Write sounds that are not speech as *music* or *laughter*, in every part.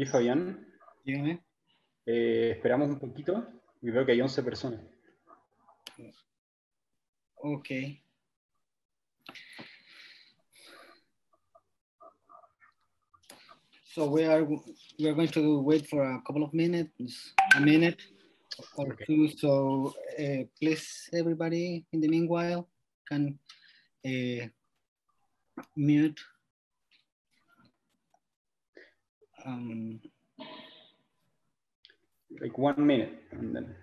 Oye, Fabián, Dígame. eh, esperamos un poquito y veo que hay 11 personas. Okay. So we are we are going to wait for a couple of minutes, a minute or Okay. two. So uh, please, everybody, in the meanwhile, can uh, mute. Um, Like one minute and then.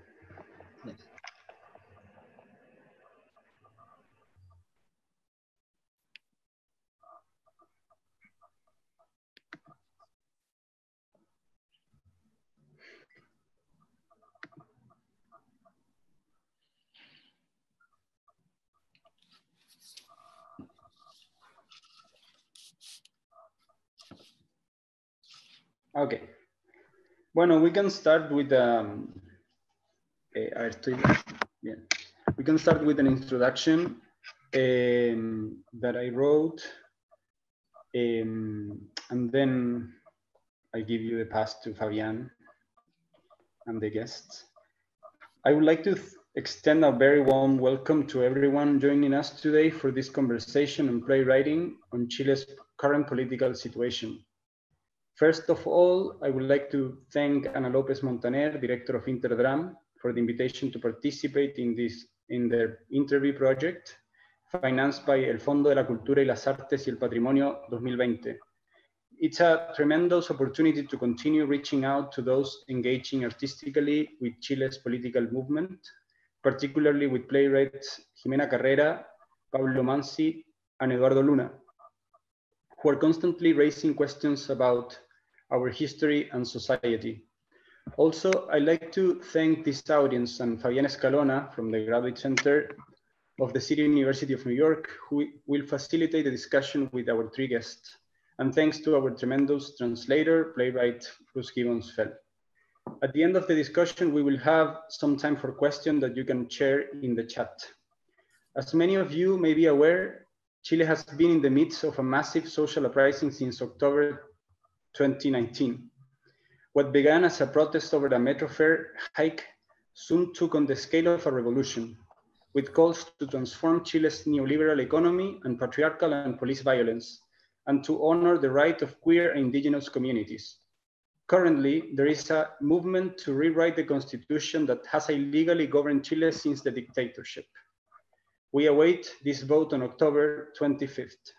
Okay. Bueno, we can start with um, eh, bien. We can start with an introduction um, that I wrote, um, and then I give you the pass to Fabian and the guests. I would like to extend a very warm welcome to everyone joining us today for this conversation on playwriting on Chile's current political situation. First of all, I would like to thank Ana López Montaner, Director of Interdram, for the invitation to participate in this in their interview project, financed by el Fondo de la Cultura y las Artes y el Patrimonio 2020. It's a tremendous opportunity to continue reaching out to those engaging artistically with Chile's political movement, particularly with playwrights Jimena Carrera, Pablo Mansi, and Eduardo Luna, who are constantly raising questions about our history and society. Also, I'd like to thank this audience and Fabián Escalona from the Graduate Center of the City University of New York, who will facilitate the discussion with our three guests. And thanks to our tremendous translator, playwright Bruce Gibbons Fell. At the end of the discussion, we will have some time for questions that you can share in the chat. As many of you may be aware, Chile has been in the midst of a massive social uprising since October 2019. What began as a protest over the metro fare hike soon took on the scale of a revolution, with calls to transform Chile's neoliberal economy and patriarchal and police violence, and to honor the right of queer and indigenous communities. Currently, there is a movement to rewrite the constitution that has illegally governed Chile since the dictatorship. We await this vote on October 25th.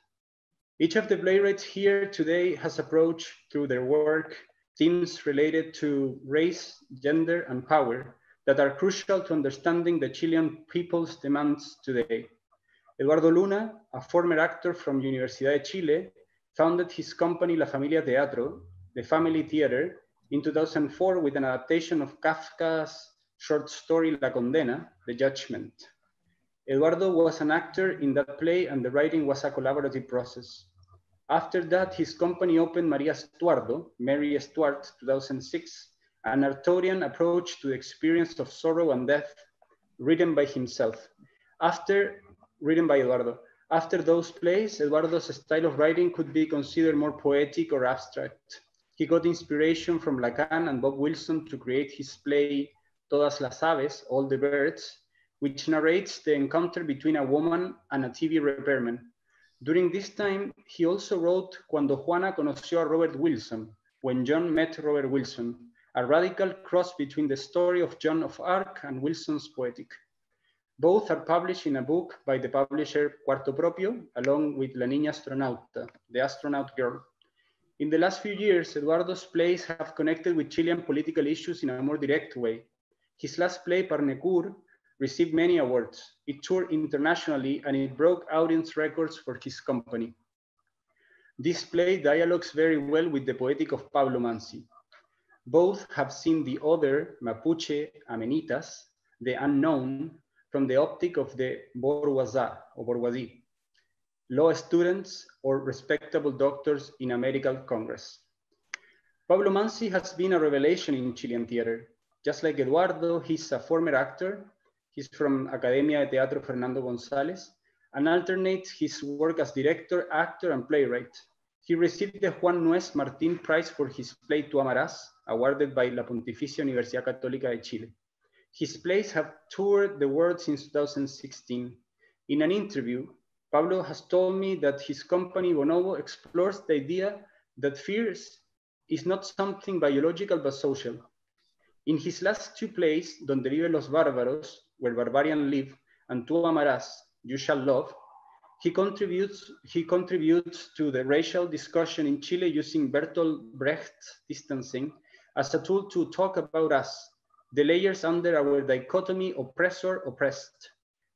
Each of the playwrights here today has approached through their work themes related to race, gender, and power that are crucial to understanding the Chilean people's demands today. Eduardo Luna, a former actor from Universidad de Chile, founded his company La Familia Teatro, the family theater, in 2004 with an adaptation of Kafka's short story La Condena, The Judgment. Eduardo was an actor in that play and the writing was a collaborative process. After that, his company opened Maria Estuardo, Mary Stuart, 2006, an Arthurian approach to the experience of sorrow and death, written by himself. After, written by Eduardo. After those plays, Eduardo's style of writing could be considered more poetic or abstract. He got inspiration from Lacan and Bob Wilson to create his play Todas las Aves, All the Birds, which narrates the encounter between a woman and a TV repairman. During this time, he also wrote Cuando Juana conoció a Robert Wilson, When John Met Robert Wilson, a radical cross between the story of John of Arc and Wilson's poetic. Both are published in a book by the publisher Cuarto Propio, along with La Niña Astronauta, The Astronaut Girl. In the last few years, Eduardo's plays have connected with Chilean political issues in a more direct way. His last play, Parnecur, received many awards. It toured internationally and it broke audience records for his company. This play dialogues very well with the poetic of Pablo Mansi. Both have seen the other Mapuche Amenitas, the unknown, from the optic of the bourgeoisie or bourgeoisie, law students or respectable doctors in a medical congress. Pablo Mansi has been a revelation in Chilean theater. Just like Eduardo, he's a former actor. He's from Academia de Teatro Fernando González and alternates his work as director, actor, and playwright. He received the Juan Nuez Martín Prize for his play Tu Amarás, awarded by La Pontificia Universidad Católica de Chile. His plays have toured the world since 2016. In an interview, Pablo has told me that his company Bonobo explores the idea that fears is not something biological but social. In his last two plays, Donde Viven los Bárbaros, Where Barbarians Live, and Tu Amarás, You Shall Love, he contributes, he contributes to the racial discussion in Chile using Bertolt Brecht's distancing as a tool to talk about us, the layers under our dichotomy oppressor-oppressed.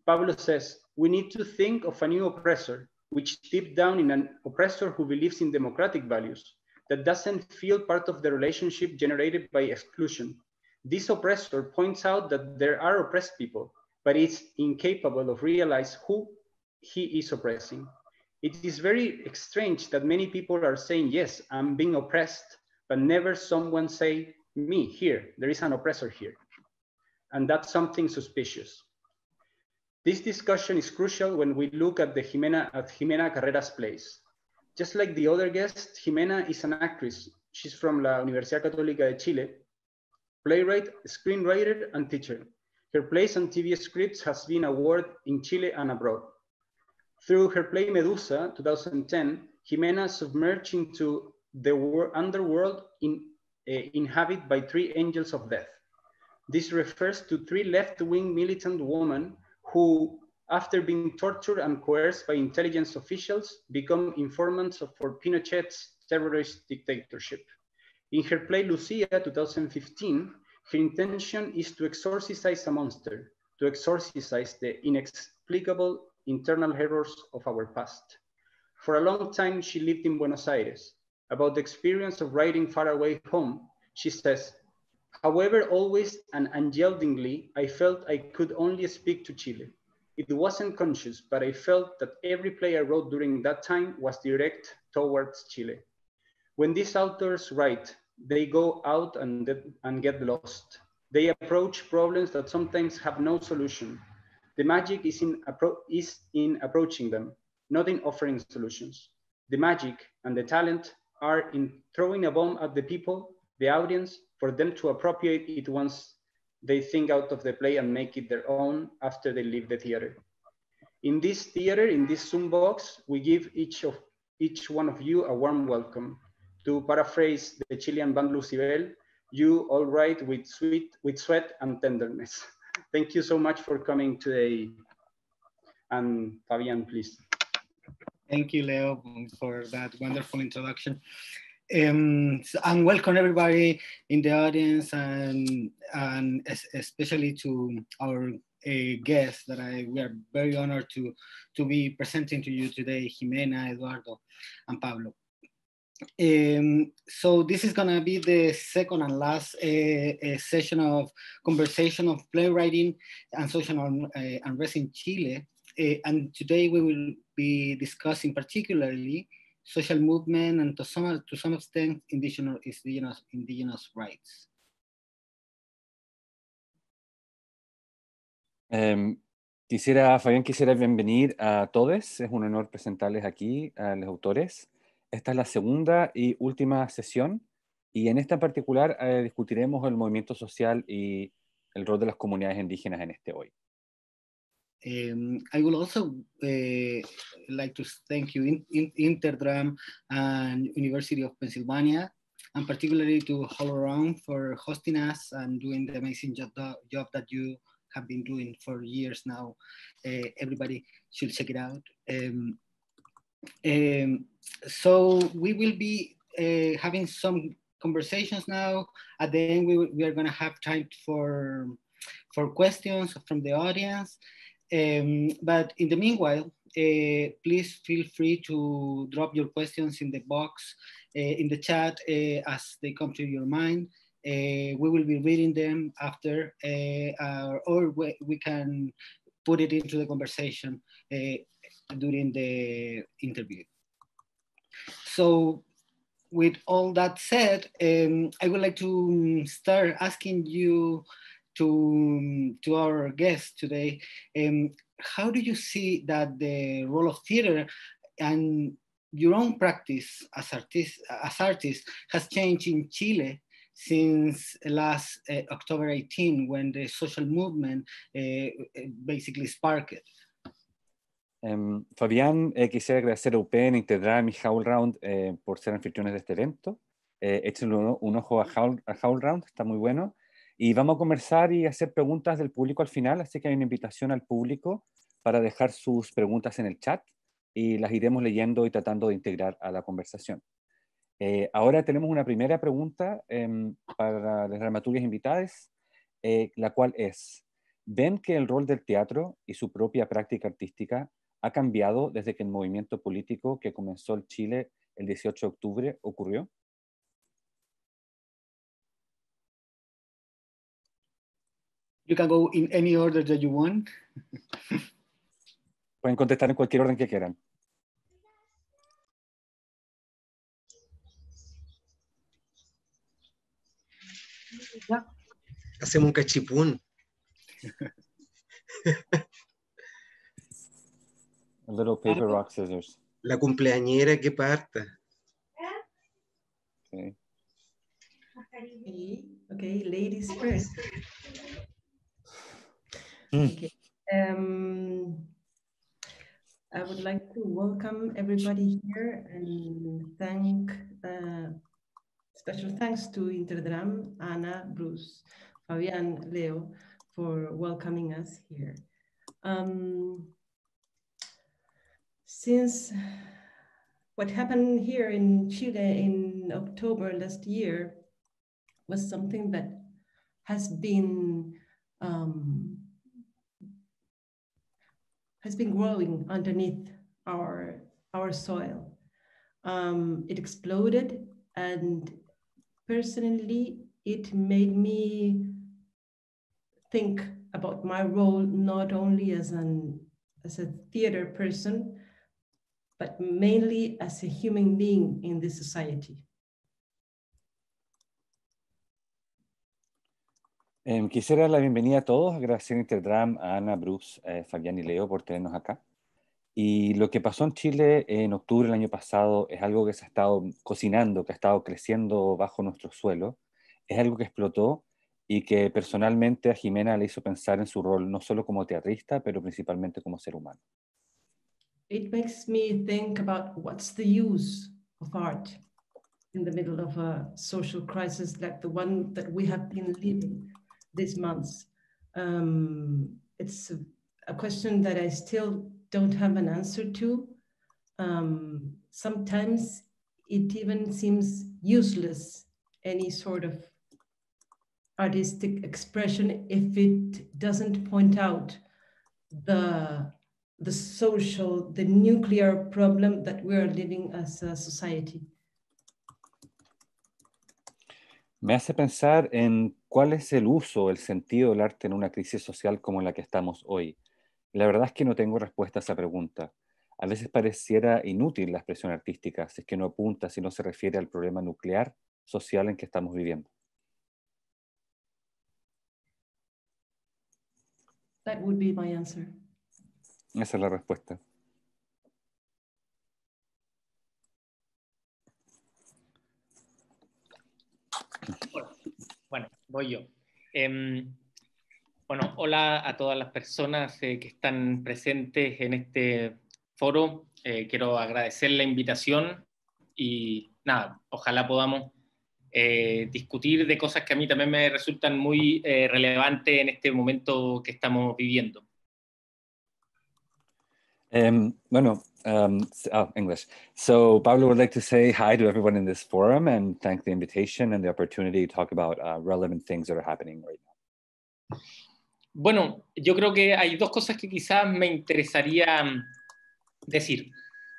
Pablo says, we need to think of a new oppressor, which deep down in an oppressor who believes in democratic values, that doesn't feel part of the relationship generated by exclusion. This oppressor points out that there are oppressed people, but it's incapable of realize who he is oppressing. It is very strange that many people are saying, yes, I'm being oppressed, but never someone say, me here, there is an oppressor here. And that's something suspicious. This discussion is crucial when we look at the Jimena, at Jimena Carrera's plays. Just like the other guest, Jimena is an actress. She's from La Universidad Católica de Chile, playwright, screenwriter, and teacher. Her plays and TV scripts has been awarded in Chile and abroad. Through her play Medusa, 2010, Jimena submerged into the underworld in, uh, inhabited by three angels of death. This refers to three left-wing militant women who, after being tortured and coerced by intelligence officials, become informants for Pinochet's terrorist dictatorship. In her play Lucia 2015, her intention is to exorcise a monster, to exorcise the inexplicable internal errors of our past. For a long time, she lived in Buenos Aires. About the experience of writing far away home, she says, however, always and unyieldingly, I felt I could only speak to Chile. It wasn't conscious, but I felt that every play I wrote during that time was direct towards Chile. When these authors write, they go out and, and get lost. They approach problems that sometimes have no solution, the magic is in, is in approaching them, not in offering solutions. The magic and the talent are in throwing a bomb at the people, the audience, for them to appropriate it once they think out of the play and make it their own after they leave the theater. In this theater, in this Zoom box, we give each of each one of you a warm welcome. To paraphrase the Chilean band Lucibel, you all write with sweet, with sweat and tenderness. Thank you so much for coming today. And Fabian, please. Thank you, Leo, for that wonderful introduction. Um, and welcome everybody in the audience and, and especially to our uh, guests that I, we are very honored to, to be presenting to you today, Jimena, Eduardo, and Pablo. Um, so this is gonna be the second and last uh, session of conversation of playwriting and social uh, unrest in Chile. Uh, and today we will be discussing particularly social movement and to some, to some extent indigenous, indigenous, indigenous rights. Um, quisiera, Fabián, quisiera bienvenir a todos. Es un honor presentarles aquí a los autores. Esta es la segunda y última sesión y en esta en particular eh, discutiremos el movimiento social y el rol de las comunidades indígenas en este hoy. Um, I would also uh, like to thank you, in, in, Interdram and University of Pennsylvania, and particularly to Holoron for hosting us and doing the amazing job, job that you have been doing for years now. Uh, everybody should check it out. Um, um, so we will be uh, having some conversations now. At the end, we, we are going to have time for, for questions from the audience. Um, but in the meanwhile, uh, please feel free to drop your questions in the box, uh, in the chat uh, as they come to your mind. Uh, we will be reading them after, uh, or we, we can put it into the conversation during the interview. So with all that said, um, I would like to start asking you to, to our guest today, um, how do you see that the role of theater and your own practice as artist, as artists has changed in Chile since last uh, October 18 when the social movement uh, basically sparked. Um, Fabián, eh, quisiera agradecer a UPEN, Interdram y Howlround eh, por ser anfitriones de este evento. Eh, échenle un, ojo a, Howl, a Howlround, está muy bueno. Y vamos a conversar y hacer preguntas del público al final, así que hay una invitación al público para dejar sus preguntas en el chat y las iremos leyendo y tratando de integrar a la conversación. Eh, ahora tenemos una primera pregunta eh, para las dramaturgias invitadas, eh, la cual es, ¿ven que el rol del teatro y su propia práctica artística ha cambiado desde que el movimiento político que comenzó en Chile el 18 de octubre ocurrió? You can go in any order that you want. *laughs* Pueden contestar en cualquier orden que quieran. Hacemos un cachipún. *laughs* A little paper, rock, scissors. La cumpleañera que parta. Okay. Okay, okay, ladies first. Mm. Okay. Um, I would like to welcome everybody here and thank, uh, special thanks to Interdram, Anna, Bruce, Fabian, Leo, for welcoming us here. Um, since what happened here in Chile in October last year was something that has been um, has been growing underneath our our soil. Um, it exploded, and personally, it made me think about my role not only as an as a theater person, but mainly as a human being in this society. Eh, quisiera dar la bienvenida a todos, agradecer a Interdram, a Ana, Bruce, eh, Fabián y Leo por tenernos acá. Y lo que pasó en Chile en octubre del año pasado es algo que se ha estado cocinando, que ha estado creciendo bajo nuestro suelo. Es algo que explotó y que personalmente a Jimena le hizo pensar en su rol no solo como teatrista, pero principalmente como ser humano. It makes me think about what's the use of art in the middle of a social crisis like the one that we have been living these months. Um, it's a, a, question that I still don't have an answer to. Um, sometimes it even seems useless, any sort of artistic expression, if it doesn't point out the, the social, the nuclear problem that we are living as a society. Me hace pensar en cuál es el uso, el sentido del arte en una crisis social como la que estamos hoy. La verdad es que no tengo respuesta a esa pregunta. A veces pareciera inútil la expresión artística si es que no apunta, si no se refiere al problema nuclear social en que estamos viviendo. That would be my answer. Esa es la respuesta. Bueno, voy yo. Eh, bueno, hola a todas las personas eh, que están presentes en este foro. Eh, quiero agradecer la invitación y nada, ojalá podamos eh, discutir de cosas que a mí también me resultan muy relevantes en este momento que estamos viviendo. Um, bueno, um, oh, English. So Pablo would like to say hi to everyone in this forum and thank the invitation and the opportunity to talk about uh, relevant things that are happening right now. Bueno, yo creo que hay dos cosas que quizás me interesaría decir.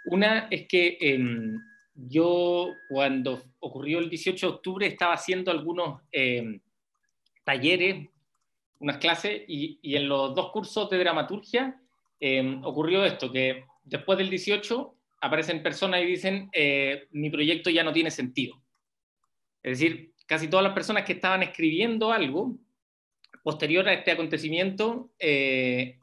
Una es que eh, yo cuando ocurrió el 18 de octubre estaba haciendo algunos talleres, unas clases, y, en los dos cursos de dramaturgia eh, ocurrió esto, que después del 18 aparecen personas y dicen, eh, mi proyecto ya no tiene sentido. Es decir, casi todas las personas que estaban escribiendo algo posterior a este acontecimiento eh,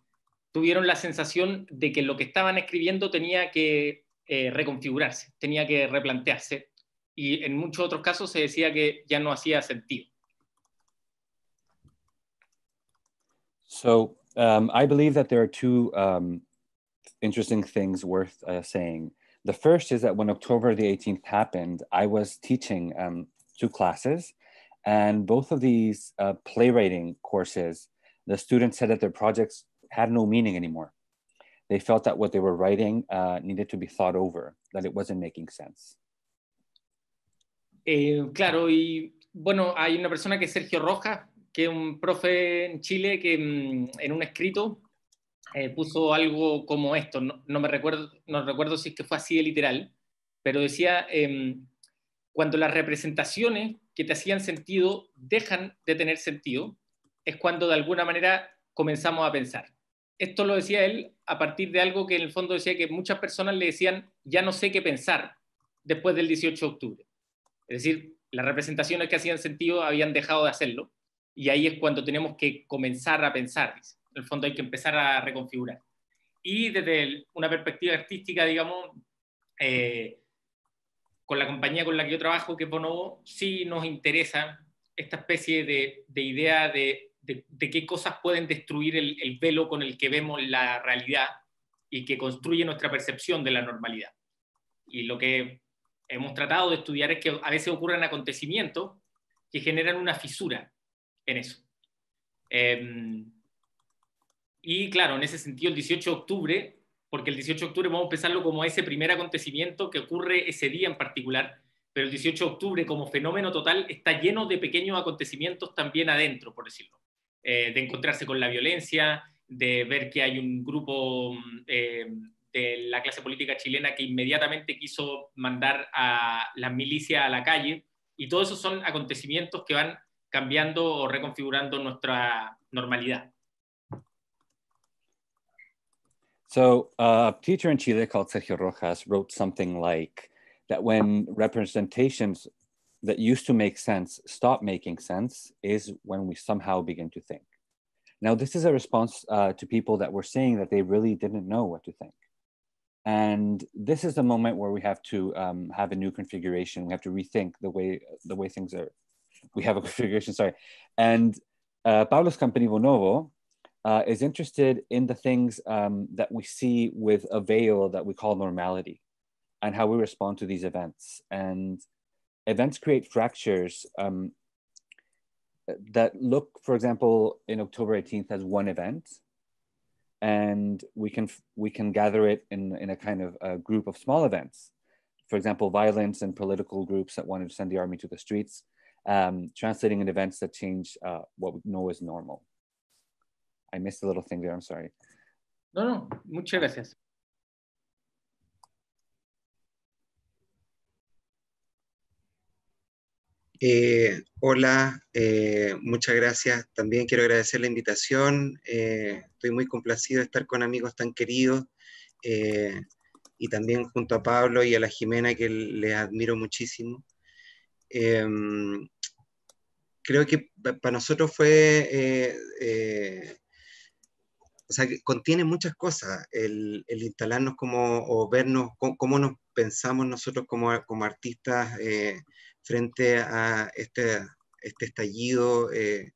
tuvieron la sensación de que lo que estaban escribiendo tenía que eh, reconfigurarse, tenía que replantearse y en muchos otros casos se decía que ya no hacía sentido. So um, I believe that there are two um, interesting things worth uh, saying. The first is that when October the 18th happened, I was teaching um, two classes, and both of these uh, playwriting courses, the students said that their projects had no meaning anymore. They felt that what they were writing uh, needed to be thought over, that it wasn't making sense. Eh, claro, y bueno, hay una persona que es Sergio Rojas, que un profe en Chile que mm, en un escrito eh, puso algo como esto, no, no, me recuerdo, no recuerdo si es que fue así de literal, pero decía, eh, cuando las representaciones que te hacían sentido dejan de tener sentido, es cuando de alguna manera comenzamos a pensar. Esto lo decía él a partir de algo que en el fondo decía que muchas personas le decían, ya no sé qué pensar después del 18 de octubre. Es decir, las representaciones que hacían sentido habían dejado de hacerlo y ahí es cuando tenemos que comenzar a pensar. Dice. En el fondo hay que empezar a reconfigurar. Y desde una perspectiva artística, digamos, eh, con la compañía con la que yo trabajo, que es Bonobo, sí nos interesa esta especie de, de idea de, de, de, qué cosas pueden destruir el, el, velo con el que vemos la realidad y que construye nuestra percepción de la normalidad. Y lo que hemos tratado de estudiar es que a veces ocurren acontecimientos que generan una fisura en eso. Eh, y claro, en ese sentido, el 18 de octubre, porque el 18 de octubre vamos a pensarlo como ese primer acontecimiento que ocurre ese día en particular, pero el 18 de octubre como fenómeno total está lleno de pequeños acontecimientos también adentro, por decirlo. Eh, de encontrarse con la violencia, de ver que hay un grupo eh, de la clase política chilena que inmediatamente quiso mandar a las milicias a la calle, y todos esos son acontecimientos que van cambiando o reconfigurando nuestra normalidad. So a teacher in Chile called Sergio Rojas wrote something like that when representations that used to make sense stop making sense is when we somehow begin to think. Now, this is a response uh, to people that were saying that they really didn't know what to think. And this is the moment where we have to um, have a new configuration. We have to rethink the way the way things are. We have a *laughs* configuration, sorry. And uh, Pablo's company, Bonovo, uh, is interested in the things um, that we see with a veil that we call normality and how we respond to these events. And events create fractures um, that look, for example, in October 18th as one event. And we can, we can gather it in, in a kind of a group of small events. For example, violence and political groups that wanted to send the army to the streets, um, translating in events that change uh, what we know as normal. I missed a little thing there, I'm sorry. No, no, muchas gracias. Eh, hola, eh, muchas gracias. También quiero agradecer la invitación. Eh, estoy muy complacido de estar con amigos tan queridos eh, y también junto a Pablo y a la Jimena que les admiro muchísimo. Em, creo que para nosotros fue o sea, que contiene muchas cosas, el, el instalarnos como, o vernos, cómo, nos pensamos nosotros como, como artistas eh, frente a este, este estallido, eh,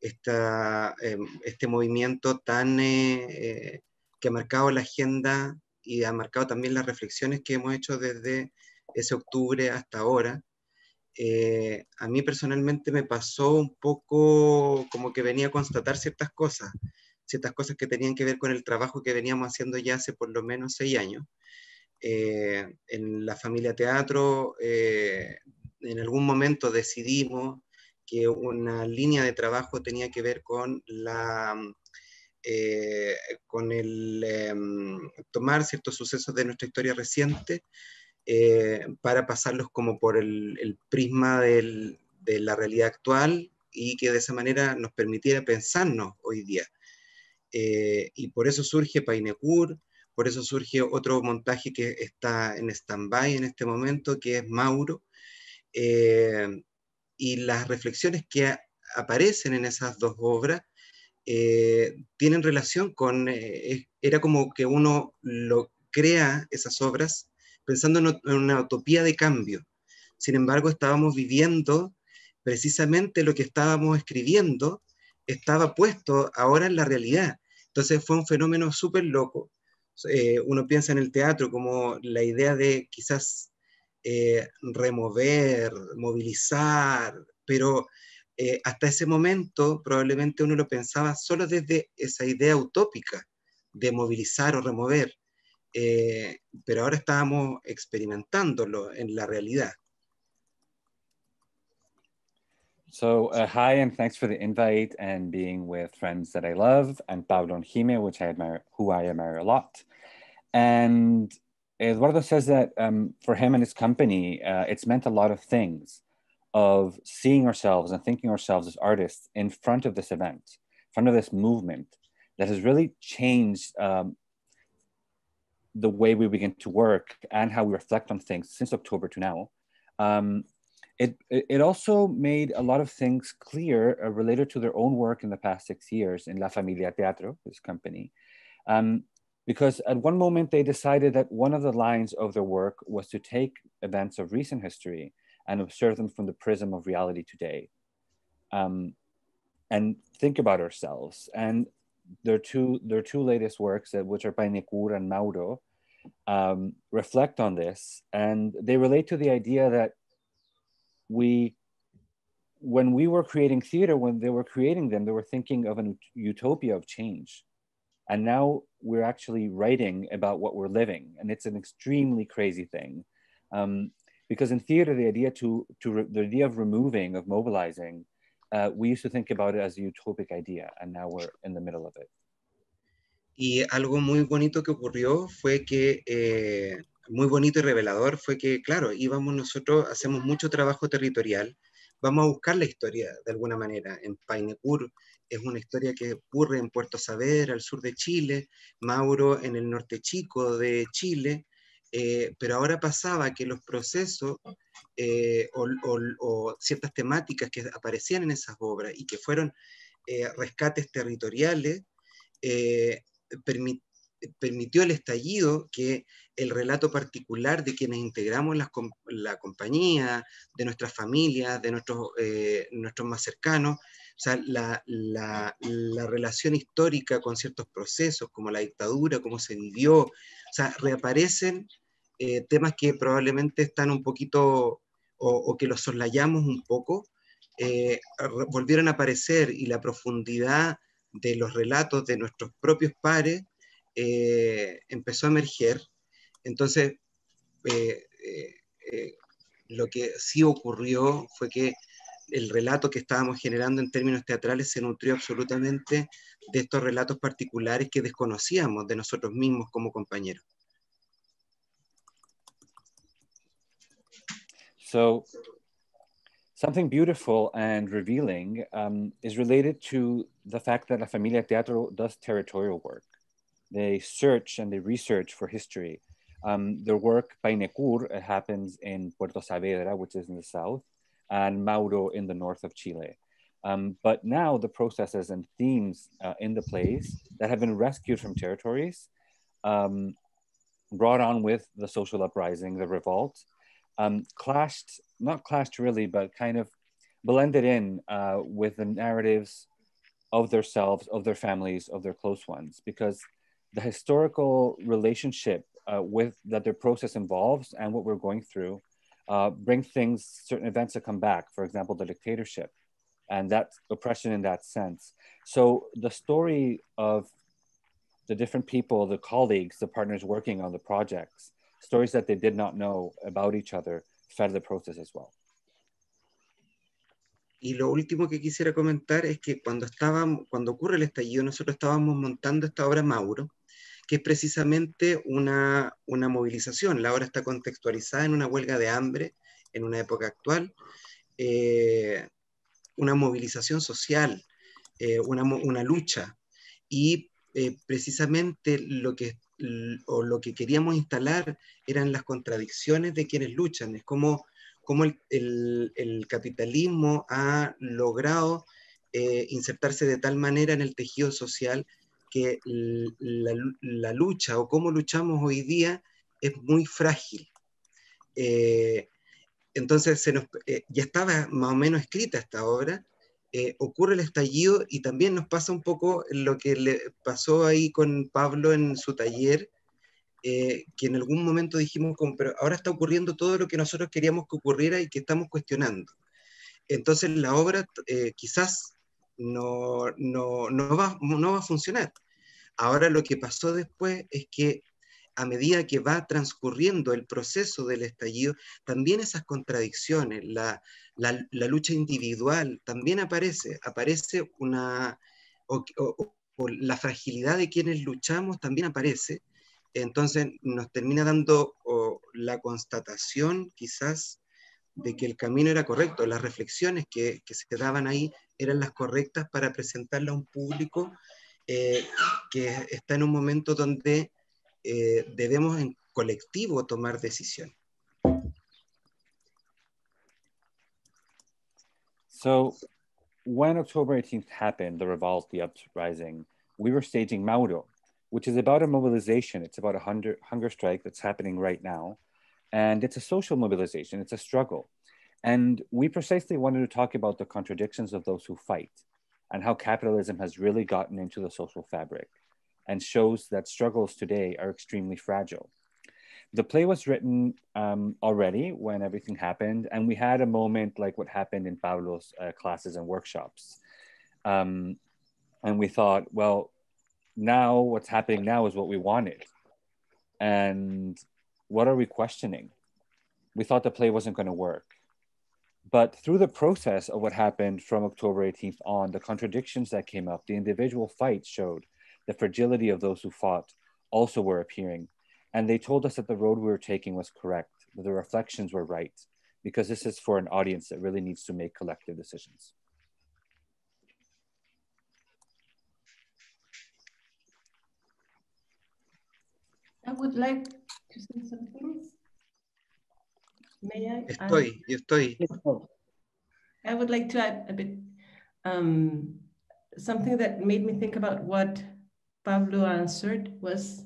esta, eh, este movimiento tan eh, que ha marcado la agenda y ha marcado también las reflexiones que hemos hecho desde ese octubre hasta ahora. Eh, a mí personalmente me pasó un poco como que venía a constatar ciertas cosas ciertas cosas que tenían que ver con el trabajo que veníamos haciendo ya hace por lo menos seis años. Eh, en la familia teatro, eh, en algún momento decidimos que una línea de trabajo tenía que ver con la... Eh, con el em, tomar ciertos sucesos de nuestra historia reciente eh, para pasarlos como por el, prisma de la realidad actual y que de esa manera nos permitiera pensarnos hoy día. Eh, y por eso surge Painecur, por eso surge otro montaje que está en stand-by en este momento, que es Mauro, eh, y las reflexiones que aparecen en esas dos obras tienen relación con, era como que uno lo crea esas obras pensando en, una utopía de cambio. Sin embargo, estábamos viviendo precisamente lo que estábamos escribiendo, estaba puesto ahora en la realidad. Entonces fue un fenómeno súper loco. Eh, uno piensa en el teatro como la idea de quizás eh, remover, movilizar, pero eh, hasta ese momento probablemente uno lo pensaba solo desde esa idea utópica de movilizar o remover, eh, pero ahora estábamos experimentándolo en la realidad. So, uh, hi, and thanks for the invite and being with friends that I love, and Pablo and Jime, which I admire, who I admire a lot. And Eduardo says that um, for him and his company, uh, it's meant a lot of things of seeing ourselves and thinking ourselves as artists in front of this event, in front of this movement that has really changed um, the way we begin to work and how we reflect on things since October to now. Um, it, it also made a lot of things clear uh, related to their own work in the past six years in La Familia Teatro, this company. Um, because at one moment they decided that one of the lines of their work was to take events of recent history and observe them from the prism of reality today um, and think about ourselves and their two their two latest works which are by Nikur and Mauro um, reflect on this. And they relate to the idea that we when we were creating theater when they were creating them they were thinking of an utopia of change. And now we're actually writing about what we're living. And it's an extremely crazy thing. Um, because in theater the idea to to the idea of removing of mobilizing uh, we used to think about it as a utopic idea and now we're in the middle of it. Y algo muy bonito que ocurrió fue que eh, muy bonito y revelador fue que claro íbamos nosotros hacemos mucho trabajo territorial vamos a buscar la historia de alguna manera. En Painecur es una historia que ocurre en Puerto Saavedra, al sur de Chile, Mauro en el norte chico de Chile, eh, pero ahora pasaba que los procesos eh, o, ciertas temáticas que aparecían en esas obras y que fueron eh, rescates territoriales, permitió el estallido que el relato particular de quienes integramos la, la compañía, de nuestras familias, de nuestros, nuestros más cercanos, o sea, la, la, la, relación histórica con ciertos procesos, como la dictadura, cómo se vivió, o sea, reaparecen eh, temas que probablemente están un poquito o, que los soslayamos un poco, eh, volvieron a aparecer y la profundidad de los relatos de nuestros propios pares eh, empezó a emerger. Entonces, lo que sí ocurrió fue que el relato que estábamos generando en términos teatrales se nutrió absolutamente de estos relatos particulares que desconocíamos de nosotros mismos como compañeros. So, something beautiful and revealing um, is related to the fact that La Familia Teatro does territorial work. They search and they research for history. Um, their work by Necur happens in Puerto Saavedra, which is in the south, and Mauro in the north of Chile. Um, but now the processes and themes uh, in the plays that have been rescued from territories, um, brought on with the social uprising, the revolt, um, clashed, not clashed really, but kind of blended in uh, with the narratives of themselves, of their families, of their close ones, because the historical relationship uh, with that their process involves and what we're going through uh, bring things, certain events that come back. For example, the dictatorship and that oppression in that sense. So the story of the different people, the colleagues, the partners working on the projects, stories that they did not know about each other fed the process as well. Y lo último que quisiera comentar es que cuando, estábamos, cuando ocurre el estallido, nosotros estábamos montando esta obra Mauro, que es precisamente una, una movilización. La obra está contextualizada en una huelga de hambre en una época actual, eh, una movilización social, eh, una, una, lucha. Y eh, precisamente lo que o lo que queríamos instalar eran las contradicciones de quienes luchan, es como, como el, el, capitalismo ha logrado eh, insertarse de tal manera en el tejido social que la, la, lucha o cómo luchamos hoy día es muy frágil. Eh, entonces se nos, eh, ya estaba más o menos escrita esta obra, eh, ocurre el estallido y también nos pasa un poco lo que le pasó ahí con Pablo en su taller, que en algún momento dijimos, como, pero ahora está ocurriendo todo lo que nosotros queríamos que ocurriera y que estamos cuestionando. Entonces la obra quizás no, no, no, va, no va a funcionar. Ahora lo que pasó después es que a medida que va transcurriendo el proceso del estallido, también esas contradicciones, la, lucha individual también aparece, aparece una, o, la fragilidad de quienes luchamos también aparece, entonces nos termina dando la constatación quizás de que el camino era correcto, las reflexiones que, se daban ahí eran las correctas para presentarla a un público eh, que está en un momento donde eh, debemos en colectivo tomar decisiones. So, when October 18th happened, the revolt, the uprising, we were staging Mauro, which is about a mobilization. It's about a hunger, hunger strike that's happening right now. And it's a social mobilization, it's a struggle. And we precisely wanted to talk about the contradictions of those who fight and how capitalism has really gotten into the social fabric and shows that struggles today are extremely fragile. The play was written um, already when everything happened, and we had a moment like what happened in Pablo's uh, classes and workshops. Um, and we thought, well, now what's happening now is what we wanted. And what are we questioning? We thought the play wasn't going to work. But through the process of what happened from October 18th on, the contradictions that came up, the individual fights showed the fragility of those who fought also were appearing. And they told us that the road we were taking was correct, that the reflections were right, because this is for an audience that really needs to make collective decisions. I would like to say something. May I? Estoy, estoy. I would like to add a bit um, something that made me think about what Pablo answered was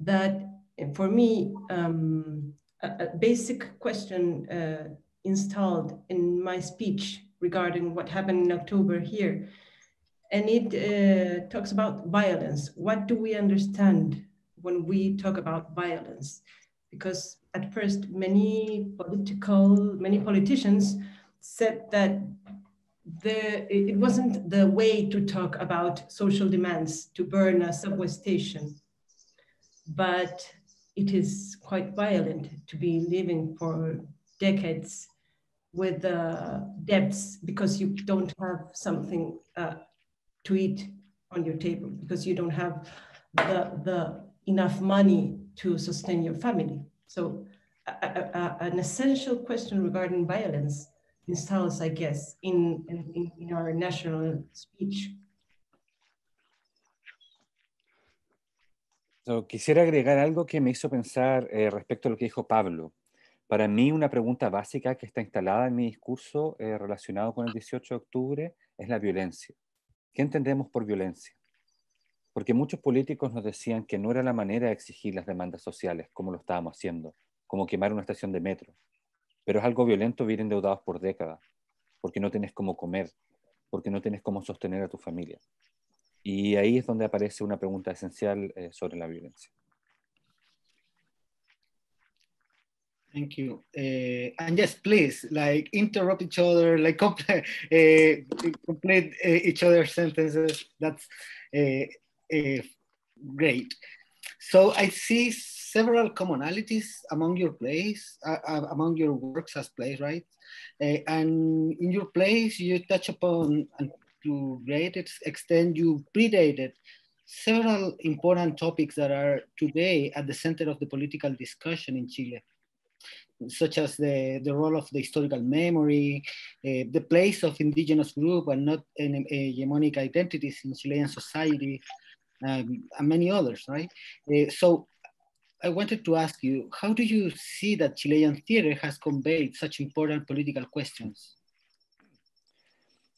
that for me, um, a, a, basic question uh, installed in my speech regarding what happened in October here, and it uh, talks about violence. What do we understand when we talk about violence? Because at first, many political, many politicians said that the, it wasn't the way to talk about social demands to burn a subway station, but it is quite violent to be living for decades with uh, debts because you don't have something uh, to eat on your table because you don't have the, the enough money to sustain your family. So an essential question regarding violence installs, I guess, in, in, in our national speech. So, quisiera agregar algo que me hizo pensar eh, respecto a lo que dijo Pablo. Para mí, una pregunta básica que está instalada en mi discurso eh, relacionado con el 18 de octubre es la violencia. ¿Qué entendemos por violencia? Porque muchos políticos nos decían que no era la manera de exigir las demandas sociales como lo estábamos haciendo, como quemar una estación de metro, pero es algo violento vivir endeudados por décadas, porque no tienes cómo comer, porque no tienes cómo sostener a tu familia. Y ahí es donde aparece una pregunta esencial eh, sobre la violencia. Thank you. Uh, and yes, please, like interrupt each other, like *laughs* complete, uh, complete each other's sentences. That's great. So I see several commonalities among your plays, uh, uh, among your works as playwright. Uh, and in your plays, you touch upon, and to great extent, you predated several important topics that are today at the center of the political discussion in Chile such as the, the role of the historical memory, uh, the place of indigenous group and not an hegemonic identities in Chilean society, um, and many others, right? Uh, so I wanted to ask you, how do you see that Chilean theater has conveyed such important political questions?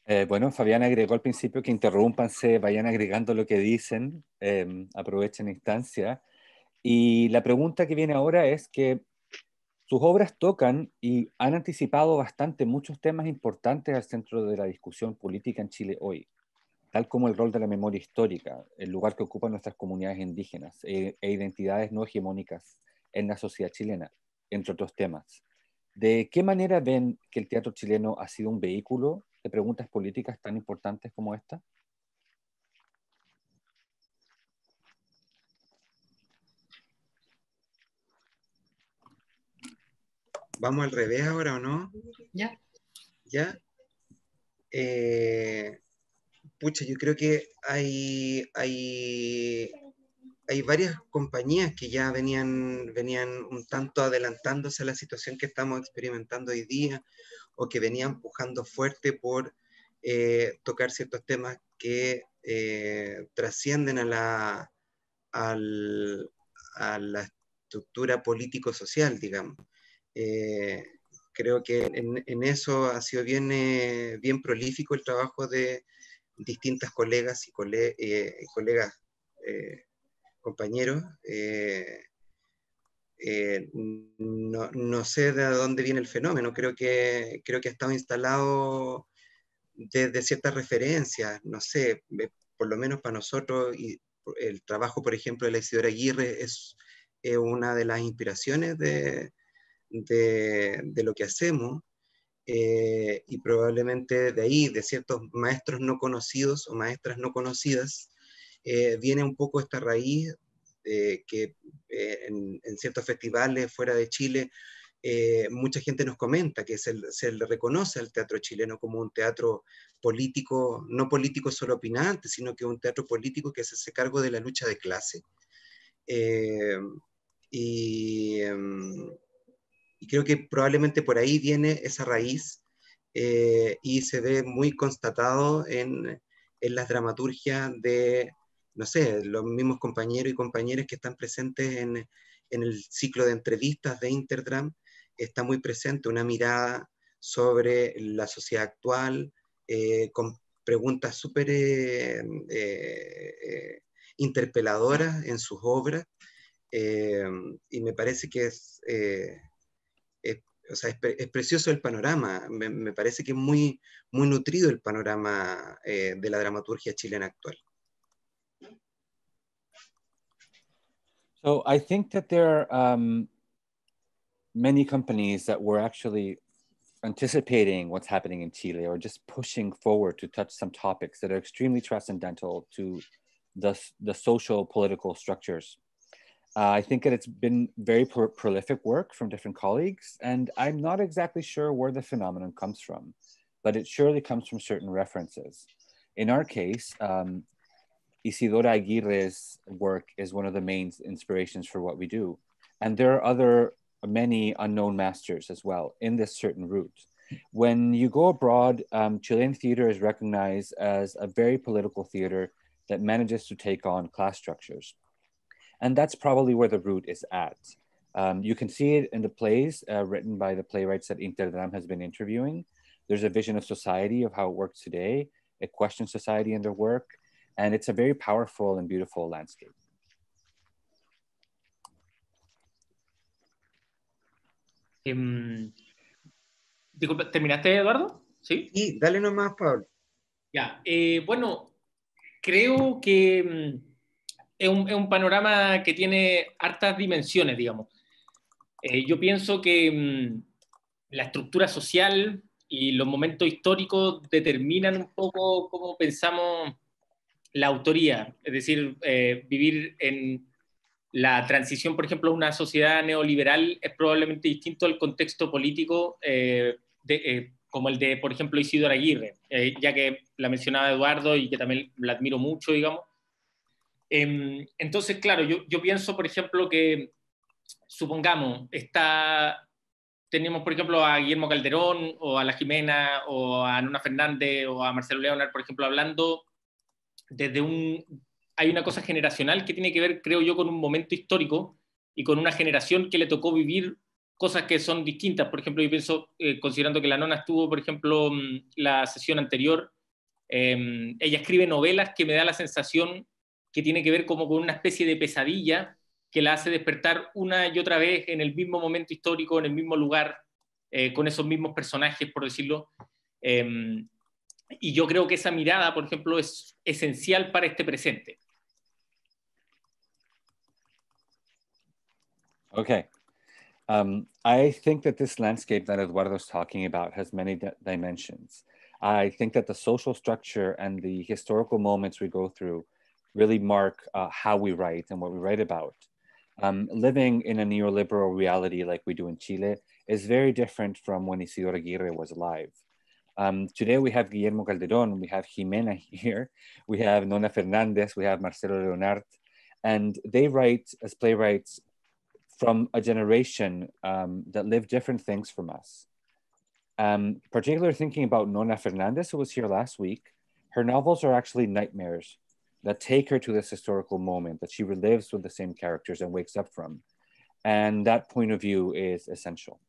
Eh, bueno, Fabián agregó al principio que interrúmpanse, vayan agregando lo que dicen, eh, aprovechen instancia. Y la pregunta que viene ahora es que, Sus obras tocan y han anticipado bastante muchos temas importantes al centro de la discusión política en Chile hoy, tal como el rol de la memoria histórica, el lugar que ocupan nuestras comunidades indígenas e, e identidades no hegemónicas en la sociedad chilena, entre otros temas. ¿De qué manera ven que el teatro chileno ha sido un vehículo de preguntas políticas tan importantes como esta? ¿Vamos al revés ahora o no? Ya. ¿Ya? Eh, pucha, yo creo que hay, hay, hay varias compañías que ya venían, venían un tanto adelantándose a la situación que estamos experimentando hoy día o que venían empujando fuerte por eh, tocar ciertos temas que eh, trascienden a la, a la estructura político-social, digamos. Eh, creo que en, eso ha sido bien, bien prolífico el trabajo de distintas colegas y eh, colegas, compañeros. No, no, sé de dónde viene el fenómeno, creo que, creo que ha estado instalado desde ciertas referencias, no sé, por lo menos para nosotros, y el trabajo, por ejemplo, de la Isidora Aguirre es una de las inspiraciones de, de, lo que hacemos eh, y probablemente de ahí, de ciertos maestros no conocidos o maestras no conocidas, eh, viene un poco esta raíz que eh, en, ciertos festivales fuera de Chile mucha gente nos comenta que se, se, le reconoce al teatro chileno como un teatro político, no político solo opinante, sino que un teatro político que se hace cargo de la lucha de clase. y, em, y creo que probablemente por ahí viene esa raíz eh, y se ve muy constatado en, en, las dramaturgias de, no sé, los mismos compañeros y compañeras que están presentes en, en el ciclo de entrevistas de Interdram. Está muy presente una mirada sobre la sociedad actual, eh, con preguntas súper eh, interpeladoras en sus obras. y me parece que es o sea, es, precioso el panorama, me, parece que es muy, muy nutrido el panorama eh, de la dramaturgia chilena actual. So I think that there are um, many companies that were actually anticipating what's happening in Chile or just pushing forward to touch some topics that are extremely transcendental to the, the social political structures uh, I think that it's been very pro prolific work from different colleagues, and I'm not exactly sure where the phenomenon comes from, but it surely comes from certain references. In our case, um, Isidora Aguirre's work is one of the main inspirations for what we do. And there are other, many unknown masters as well in this certain route. When you go abroad, um, Chilean theater is recognized as a very political theater that manages to take on class structures. And that's probably where the root is at. Um, you can see it in the plays uh, written by the playwrights that Interdram has been interviewing. There's a vision of society, of how it works today. It questions society and their work. And it's a very powerful and beautiful landscape. Um, disculpa, ¿terminaste, Eduardo? Sí. Sí, dale nomás, Pablo. Ya, eh, bueno, creo que mm, es un, panorama que tiene hartas dimensiones, digamos. Eh, yo pienso que mm, la estructura social y los momentos históricos determinan un poco cómo pensamos la autoría, es decir, eh, vivir en la transición, por ejemplo, a una sociedad neoliberal es probablemente distinto al contexto político eh, como el de, por ejemplo, Isidoro Aguirre, ya que la mencionaba Eduardo y que también la admiro mucho, digamos. Em, entonces, claro, yo, yo, pienso, por ejemplo, que supongamos, está, tenemos, por ejemplo, a Guillermo Calderón o a la Jimena o a Nuna Fernández o a Marcelo Leonard, por ejemplo, hablando desde un... Hay una cosa generacional que tiene que ver, creo yo, con un momento histórico y con una generación que le tocó vivir cosas que son distintas. Por ejemplo, yo pienso, eh, considerando que la nona estuvo, por ejemplo, mm, la sesión anterior, em, ella escribe novelas que me da la sensación que tiene que ver como con una especie de pesadilla que la hace despertar una y otra vez en el mismo momento histórico, en el mismo lugar, eh, con esos mismos personajes, por decirlo. Em, y yo creo que esa mirada, por ejemplo, es esencial para este presente. Okay. Um, I think that this landscape that Eduardo is talking about has many dimensions. I think that the social structure and the historical moments we go through really mark uh, how we write and what we write about. Um, living in a neoliberal reality like we do in Chile is very different from when Isidro Aguirre was alive. Um, today we have Guillermo Calderón, we have Jimena *laughs* here, we have Nona Fernandez, we have Marcelo Leonard, and they write as playwrights from a generation um, that lived different things from us. Um, particularly thinking about Nona Fernandez, who was here last week, her novels are actually nightmares that take her to this historical moment that she relives with the same characters and wakes up from. And that point of view is essential.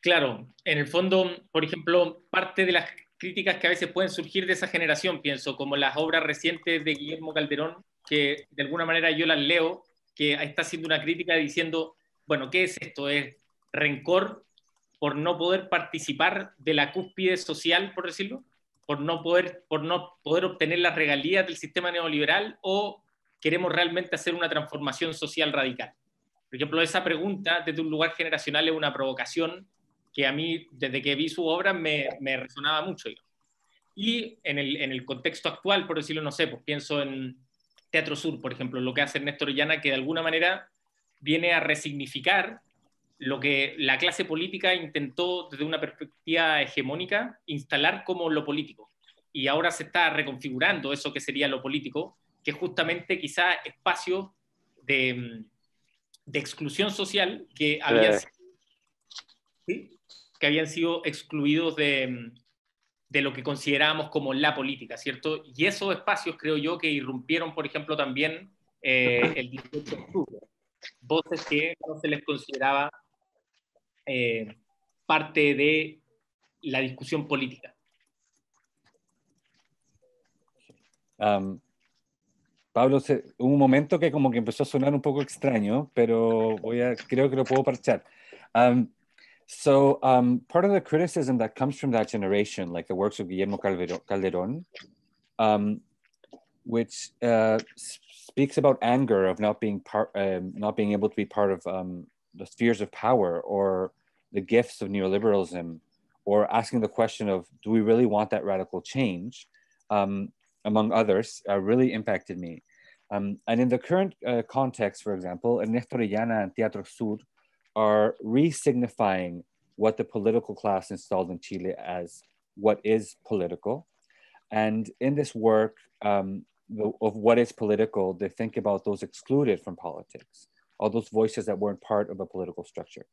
Claro, en el fondo, por ejemplo, parte de las críticas que a veces pueden surgir de esa generación, pienso, como las obras recientes de Guillermo Calderón, que de alguna manera yo las leo, que está haciendo una crítica diciendo, bueno, ¿qué es esto? ¿Es rencor por no poder participar de la cúspide social, por decirlo? ¿Por no poder, por no poder obtener las regalías del sistema neoliberal? ¿O queremos realmente hacer una transformación social radical? Por ejemplo, esa pregunta desde un lugar generacional es una provocación que a mí, desde que vi su obra, me, resonaba mucho. Y en el, en el, contexto actual, por decirlo, no sé, pues pienso en Teatro Sur, por ejemplo, lo que hace Néstor Llana, que de alguna manera viene a resignificar lo que la clase política intentó desde una perspectiva hegemónica instalar como lo político. Y ahora se está reconfigurando eso que sería lo político, que justamente quizá espacio de, de exclusión social que había eh. ¿sí? que habían sido excluidos de, de lo que considerábamos como la política, ¿cierto? Y esos espacios creo yo que irrumpieron, por ejemplo, también eh, el 18 de octubre. Voces que no se les consideraba eh, parte de la discusión política. Um, Pablo, hubo un momento que como que empezó a sonar un poco extraño, pero voy a, creo que lo puedo parchar. Um, So um, part of the criticism that comes from that generation, like the works of Guillermo Calderon, um, which uh, speaks about anger of not being part, um, not being able to be part of um, the spheres of power or the gifts of neoliberalism, or asking the question of, do we really want that radical change? Um, among others, uh, really impacted me. Um, and in the current uh, context, for example, Ernesto Orellana and Teatro Sur are re-signifying what the political class installed in Chile as what is political. And in this work um, the, of what is political, they think about those excluded from politics, all those voices that weren't part of a political structure.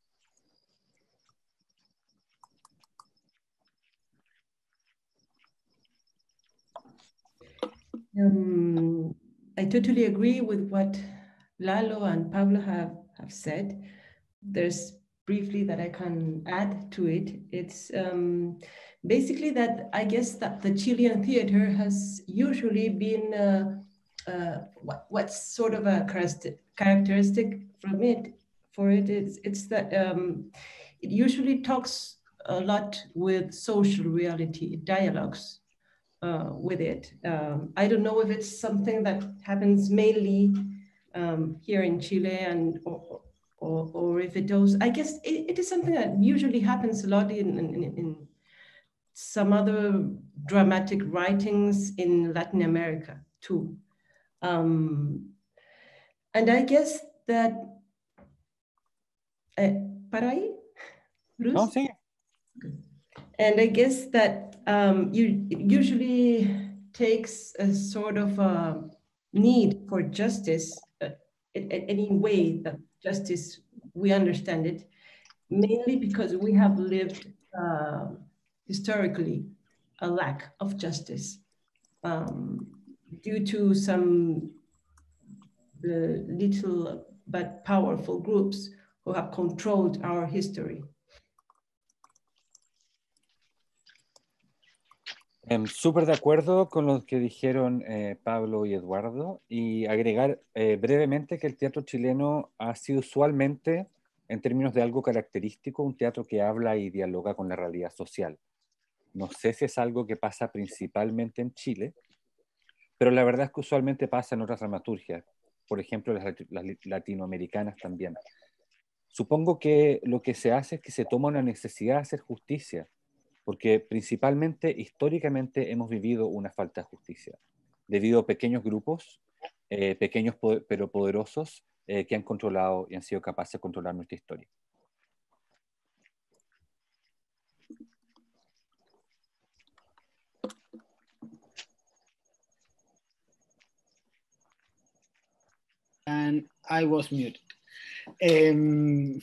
Um, I totally agree with what Lalo and Pablo have, have said there's briefly that I can add to it. It's um, basically that I guess that the Chilean theater has usually been uh, uh, what, what's sort of a characteristic from it for it is it's that um, it usually talks a lot with social reality dialogues uh, with it. Um, I don't know if it's something that happens mainly um, here in Chile and or, or, or if it does, I guess it, it is something that usually happens a lot in, in, in some other dramatic writings in Latin America too. Um, and I guess that, uh, para ahí? No, sí. And I guess that um, you usually takes a sort of a need for justice uh, in, in any way that justice, we understand it, mainly because we have lived uh, historically a lack of justice um, due to some the little but powerful groups who have controlled our history. Em, Súper de acuerdo con lo que dijeron eh, Pablo y Eduardo y agregar eh, brevemente que el teatro chileno ha sido usualmente, en términos de algo característico, un teatro que habla y dialoga con la realidad social. No sé si es algo que pasa principalmente en Chile, pero la verdad es que usualmente pasa en otras dramaturgias, por ejemplo las, las latinoamericanas también. Supongo que lo que se hace es que se toma una necesidad de hacer justicia porque principalmente históricamente hemos vivido una falta de justicia, debido a pequeños grupos, eh, pequeños pero poderosos, eh, que han controlado y han sido capaces de controlar nuestra historia. And I was muted. Um,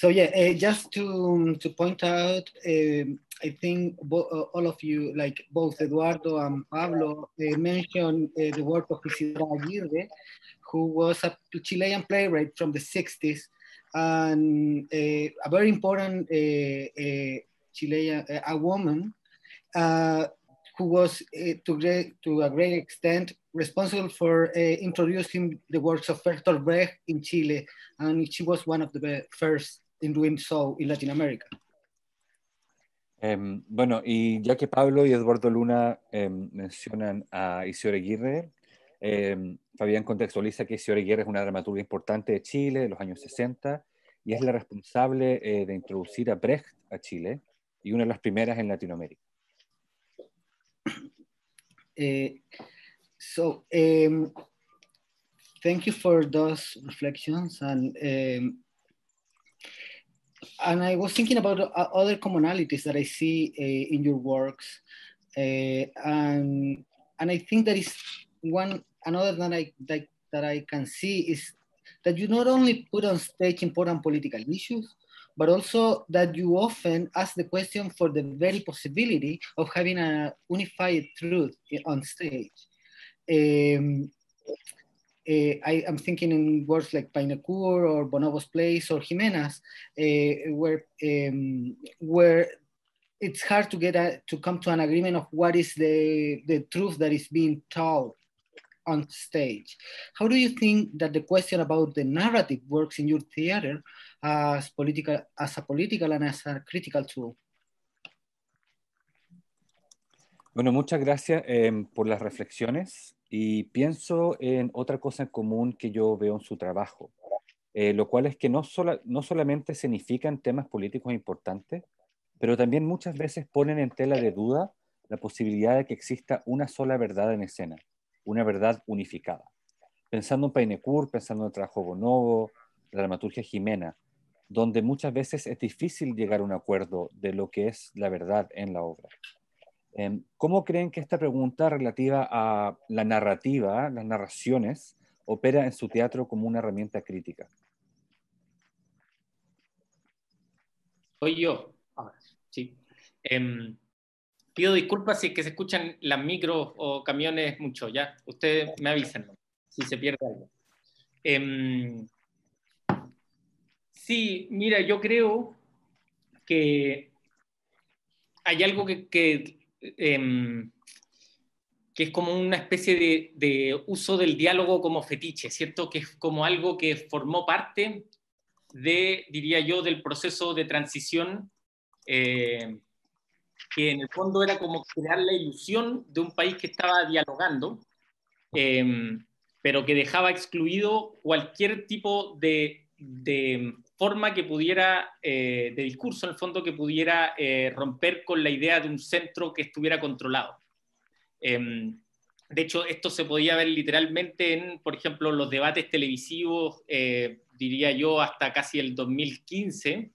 So yeah, uh, just to to point out, um, I think uh, all of you, like both Eduardo and Pablo, uh, mentioned uh, the work of Isidora Aguirre, who was a Chilean playwright from the 60s and uh, a very important uh, Chilean, a woman who was to, great, to a great extent responsible for introducing the works of Bertolt Brecht in Chile, and she was one of the first in doing so in Latin America. Um, bueno, y ya que Pablo y Eduardo Luna um, mencionan a Isidora Aguirre, um, Fabián contextualiza que Isidora Aguirre es una dramaturga importante de Chile de los años 60 y es la responsable eh, de introducir a Brecht a Chile y una de las primeras en Latinoamérica. Uh, so, thank you for those reflections and and I was thinking about uh, other commonalities that I see uh, in your works, uh, and and I think that is one another that I that, that I can see is that you not only put on stage important political issues, but also that you often ask the question for the very possibility of having a unified truth on stage. Um, I am thinking in words like Painecourt or Bonobos Place or Jimenas, uh, where um, where it's hard to get a, to come to an agreement of what is the the truth that is being told on stage. How do you think that the question about the narrative works in your theater as political as a political and as a critical tool? Bueno, muchas gracias eh, por las reflexiones. Y pienso en otra cosa en común que yo veo en su trabajo, eh, lo cual es que no, no solamente significan temas políticos importantes, pero también muchas veces ponen en tela de duda la posibilidad de que exista una sola verdad en escena, una verdad unificada. Pensando en Painecourt, pensando en el trabajo Bonobo, la dramaturgia Jimena, donde muchas veces es difícil llegar a un acuerdo de lo que es la verdad en la obra. Em, ¿Cómo creen que esta pregunta relativa a la narrativa, las narraciones, opera en su teatro como una herramienta crítica? Soy yo. Sí. Em, pido disculpas si es que se escuchan las micros o camiones mucho, ¿ya? Ustedes me avisan si se pierde algo. Em, sí, mira, yo creo que hay algo que Em, que es como una especie de, uso del diálogo como fetiche, ¿cierto? Que es como algo que formó parte de, diría yo, del proceso de transición, eh, que en el fondo era como crear la ilusión de un país que estaba dialogando, em, pero que dejaba excluido cualquier tipo de forma que pudiera, eh, de discurso en el fondo, que pudiera eh, romper con la idea de un centro que estuviera controlado. Em, de hecho, esto se podía ver literalmente en, por ejemplo, los debates televisivos, eh, diría yo, hasta casi el 2015.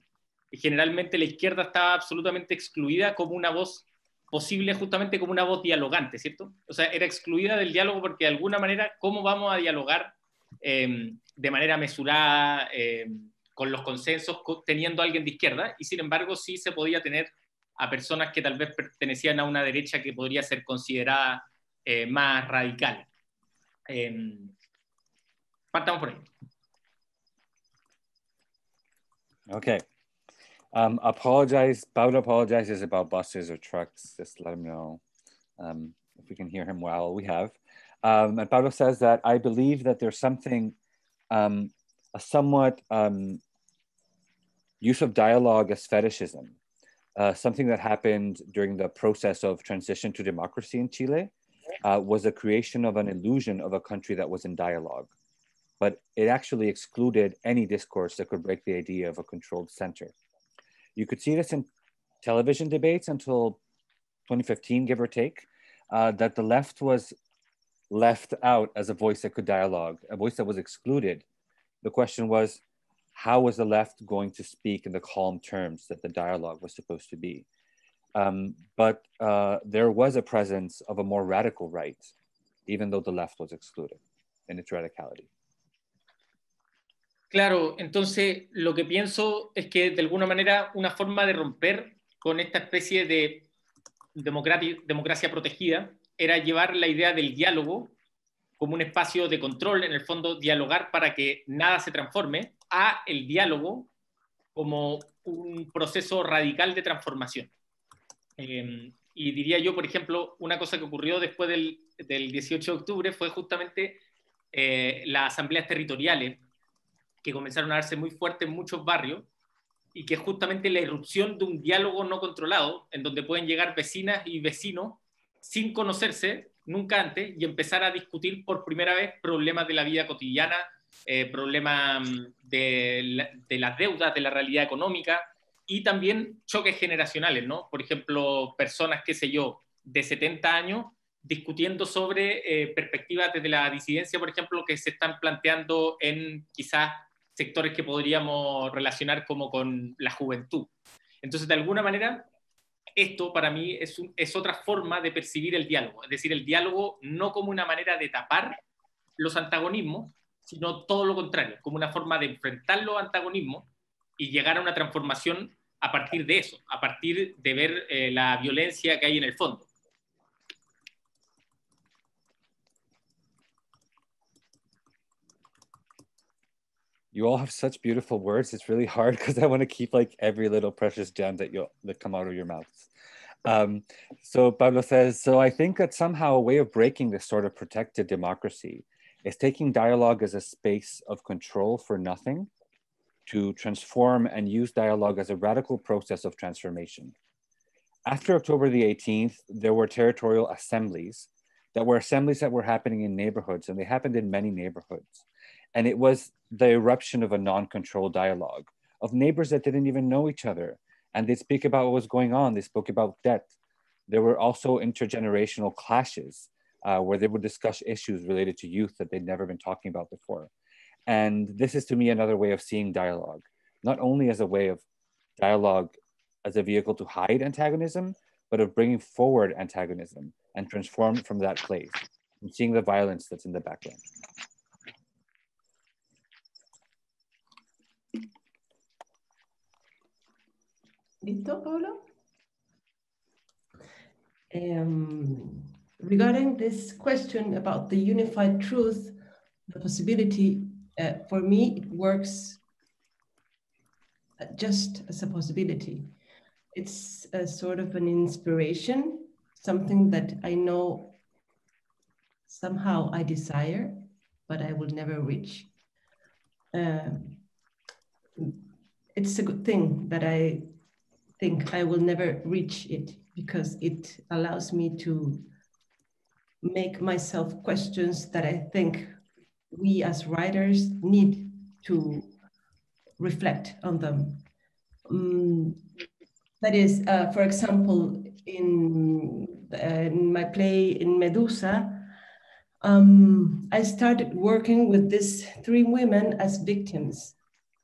Y generalmente la izquierda estaba absolutamente excluida como una voz posible, justamente como una voz dialogante, ¿cierto? O sea, era excluida del diálogo porque de alguna manera, ¿cómo vamos a dialogar em, de manera mesurada? Con los consensos teniendo alguien de izquierda, y sin embargo sí se podía tener a personas que tal vez pertenecían a una derecha que podría ser considerada eh, más radical. Eh, partamos por ahí. Okay. Um, apologize. Pablo apologizes about buses or trucks. Just let him know. um, if we can hear him well, we have. Um, and Pablo says that I believe that there's something, a somewhat um, use of dialogue as fetishism, uh, something that happened during the process of transition to democracy in Chile uh, was the creation of an illusion of a country that was in dialogue. But it actually excluded any discourse that could break the idea of a controlled center. You could see this in television debates until 2015, give or take, uh, that the left was left out as a voice that could dialogue, a voice that was excluded. The question was, how was the left going to speak in the calm terms that the dialogue was supposed to be? Um, but uh, there was a presence of a more radical right, even though the left was excluded in its radicality. Claro, entonces lo que pienso es que de alguna manera una forma de romper con esta especie de democracia protegida era llevar la idea del diálogo como un espacio de control, en el fondo dialogar para que nada se transforme, a el diálogo como un proceso radical de transformación. Em, y diría yo, por ejemplo, una cosa que ocurrió después del, 18 de octubre fue justamente eh, las asambleas territoriales, que comenzaron a darse muy fuertes en muchos barrios, y que justamente la irrupción de un diálogo no controlado, en donde pueden llegar vecinas y vecinos sin conocerse nunca antes y empezar a discutir por primera vez problemas de la vida cotidiana, eh, problemas mm, de, de las deudas, de la realidad económica, y también choques generacionales, ¿no? Por ejemplo, personas, qué sé yo, de 70 años discutiendo sobre eh, perspectivas desde la disidencia, por ejemplo, que se están planteando en quizás sectores que podríamos relacionar como con la juventud. Entonces, de alguna manera, esto para mí es, otra forma de percibir el diálogo, es decir, el diálogo no como una manera de tapar los antagonismos, sino todo lo contrario, como una forma de enfrentar los antagonismos y llegar a una transformación a partir de eso, a partir de ver eh, la violencia que hay en el fondo. You all have such beautiful words. It's really hard *laughs* because I want to keep like every little precious gem that you that come out of your mouths. Um, so Pablo says, so I think that somehow a way of breaking this sort of protected democracy is taking dialogue as a space of control for nothing to transform and use dialogue as a radical process of transformation. After October the 18th, there were territorial assemblies that were assemblies that were happening in neighborhoods, and they happened in many neighborhoods. And it was the eruption of a non controlled dialogue of neighbors that didn't even know each other. And they speak about what was going on, they spoke about debt. There were also intergenerational clashes uh, where they would discuss issues related to youth that they'd never been talking about before. And this is to me another way of seeing dialogue, not only as a way of dialogue as a vehicle to hide antagonism, but of bringing forward antagonism and transform from that place and seeing the violence that's in the background. Listo, Paolo? Um, regarding this question about the unified truth, the possibility uh, for me, it works just as a possibility. It's a sort of an inspiration, something that I know somehow I desire, but I will never reach. Uh, it's a good thing that I think I will never reach it because it allows me to make myself questions that I think we as writers need to reflect on them. Um, that is, uh, for example, in, uh, in, my play in Medusa, um, I started working with these three women as victims.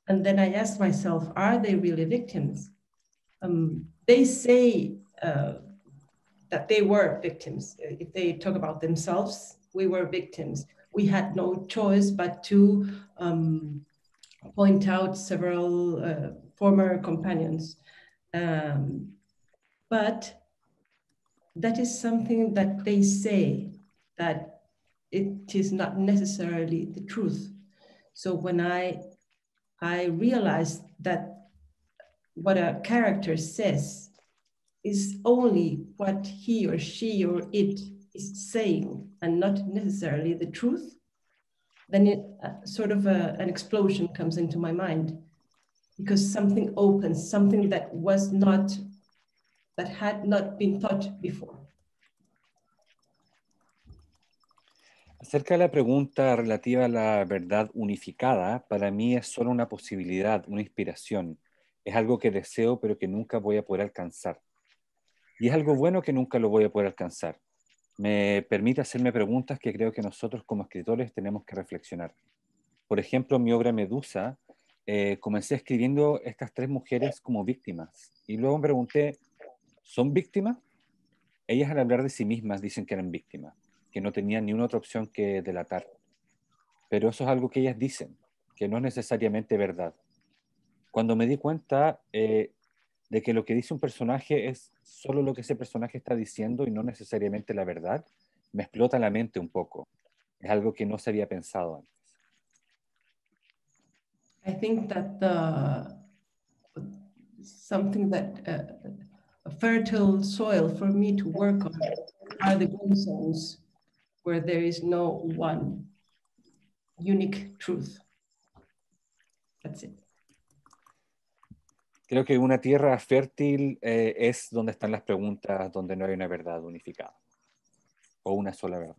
And then I asked myself, are they really victims? Um, they say uh, that they were victims. If they talk about themselves, we were victims we had no choice but to um, point out several uh, former companions. Um, but that is something that they say that it is not necessarily the truth. So when I I realized that what a character says is only what he or she or it is saying and not necessarily the truth, then it, uh, sort of a, an explosion comes into my mind because something opens, something that was not, that had not been taught before. Acerca de la pregunta relativa a la verdad unificada, para mí es solo una posibilidad, una inspiración. Es algo que deseo pero que nunca voy a poder alcanzar. Y es algo bueno que nunca lo voy a poder alcanzar. Me permite hacerme preguntas que creo que nosotros como escritores tenemos que reflexionar. Por ejemplo, mi obra Medusa, eh, comencé escribiendo estas tres mujeres como víctimas. Y luego me pregunté, ¿son víctimas? Ellas al hablar de sí mismas dicen que eran víctimas que no tenían ni una otra opción que delatar. Pero eso es algo que ellas dicen, que no es necesariamente verdad. Cuando me di cuenta eh, de que lo que dice un personaje es solo lo que ese personaje está diciendo y no necesariamente la verdad, me explota la mente un poco. Es algo que no se había pensado antes. I think that the something that uh, a fertile soil for me to work on are the green zones where there is no one unique truth. That's it. Creo que una tierra fértil eh, es donde están las preguntas donde no hay una verdad unificada o una sola verdad.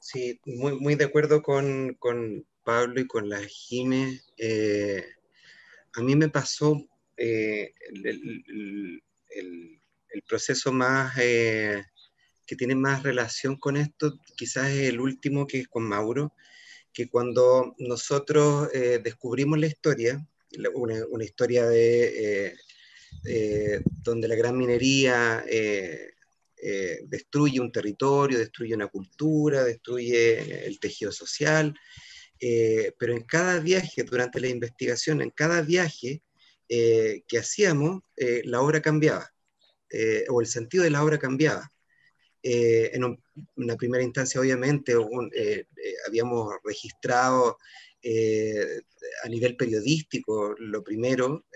Sí, muy, muy de acuerdo con, con Pablo y con la Jime. Eh, a mí me pasó eh, el, el, proceso más eh, que tiene más relación con esto, quizás es el último que es con Mauro, que cuando nosotros eh, descubrimos la historia, una, historia de, eh, donde la gran minería destruye un territorio, destruye una cultura, destruye el tejido social, pero en cada viaje, durante la investigación, en cada viaje, eh, que hacíamos, eh, la obra cambiaba, eh, o el sentido de la obra cambiaba. En una primera instancia, obviamente, habíamos registrado a nivel periodístico, lo primero,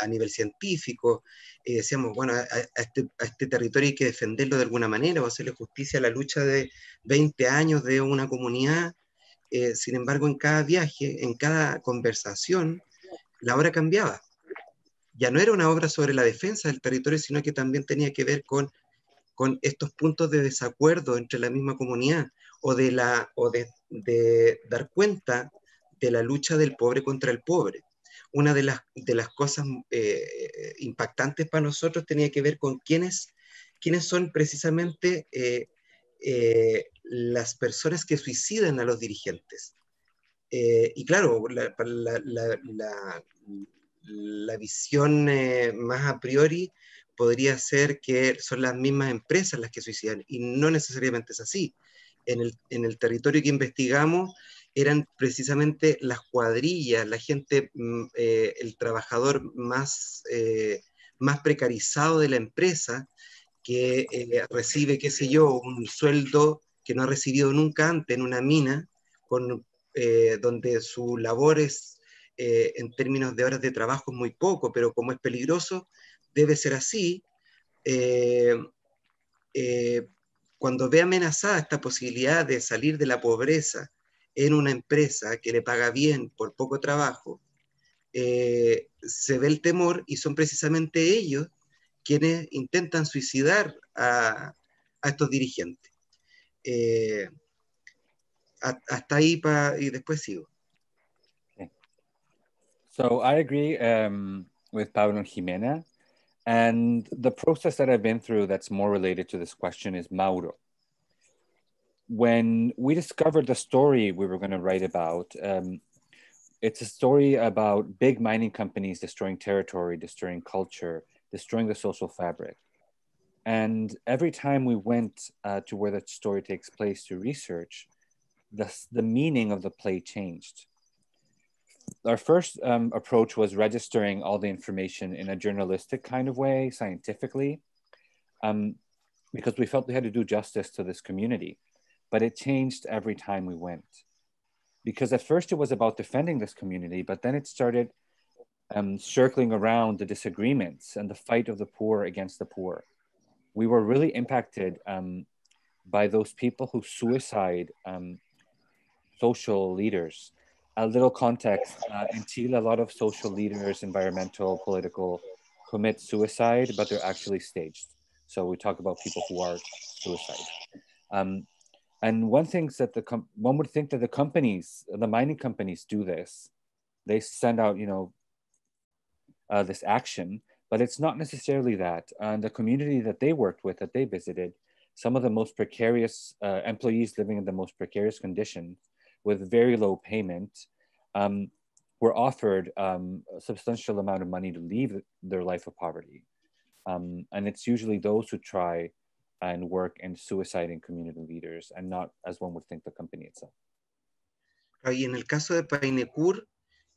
a nivel científico, decíamos, bueno, a, este, a, este, territorio hay que defenderlo de alguna manera o hacerle justicia a la lucha de 20 años de una comunidad. sin embargo, en cada viaje, en cada conversación, la obra cambiaba ya no era una obra sobre la defensa del territorio, sino que también tenía que ver con, con estos puntos de desacuerdo entre la misma comunidad o de, la, o de, dar cuenta de la lucha del pobre contra el pobre. Una de las, de las cosas eh, impactantes para nosotros tenía que ver con quiénes, quiénes son precisamente eh, eh, las personas que suicidan a los dirigentes. y claro, la, la visión eh, más a priori podría ser que son las mismas empresas las que suicidan y no necesariamente es así. En el, territorio que investigamos eran precisamente las cuadrillas, la gente, mm, eh, el trabajador más, eh, más precarizado de la empresa que recibe, qué sé yo, un sueldo que no ha recibido nunca antes en una mina, con, donde su labor es eh, en términos de horas de trabajo es muy poco, pero como es peligroso, debe ser así. Eh, eh, cuando ve amenazada esta posibilidad de salir de la pobreza en una empresa que le paga bien por poco trabajo, se ve el temor y son precisamente ellos quienes intentan suicidar a, estos dirigentes. hasta ahí y después sigo. So I agree um, with Pablo Jimena. And the process that I've been through that's more related to this question is Mauro. When we discovered the story we were going to write about, um, it's a story about big mining companies destroying territory, destroying culture, destroying the social fabric. And every time we went uh, to where that story takes place to research, the, the meaning of the play changed our first um, approach was registering all the information in a journalistic kind of way, scientifically, um, because we felt we had to do justice to this community. But it changed every time we went. because at first it was about defending this community, but then it started um, circling around the disagreements and the fight of the poor against the poor. We were really impacted um, by those people who suicide um, social leaders. A little context uh, in Chile, a lot of social leaders, environmental, political, commit suicide, but they're actually staged. So we talk about people who are suicide. Um, and one thinks that the one would think that the companies, the mining companies, do this. They send out, you know, uh, this action, but it's not necessarily that. And the community that they worked with, that they visited, some of the most precarious uh, employees living in the most precarious conditions with very low payment um, were offered um, a substantial amount of money to leave their life of poverty. Um, and it's usually those who try and work in suicide and community leaders and not as one would think the company itself. Y en el caso de Painecur,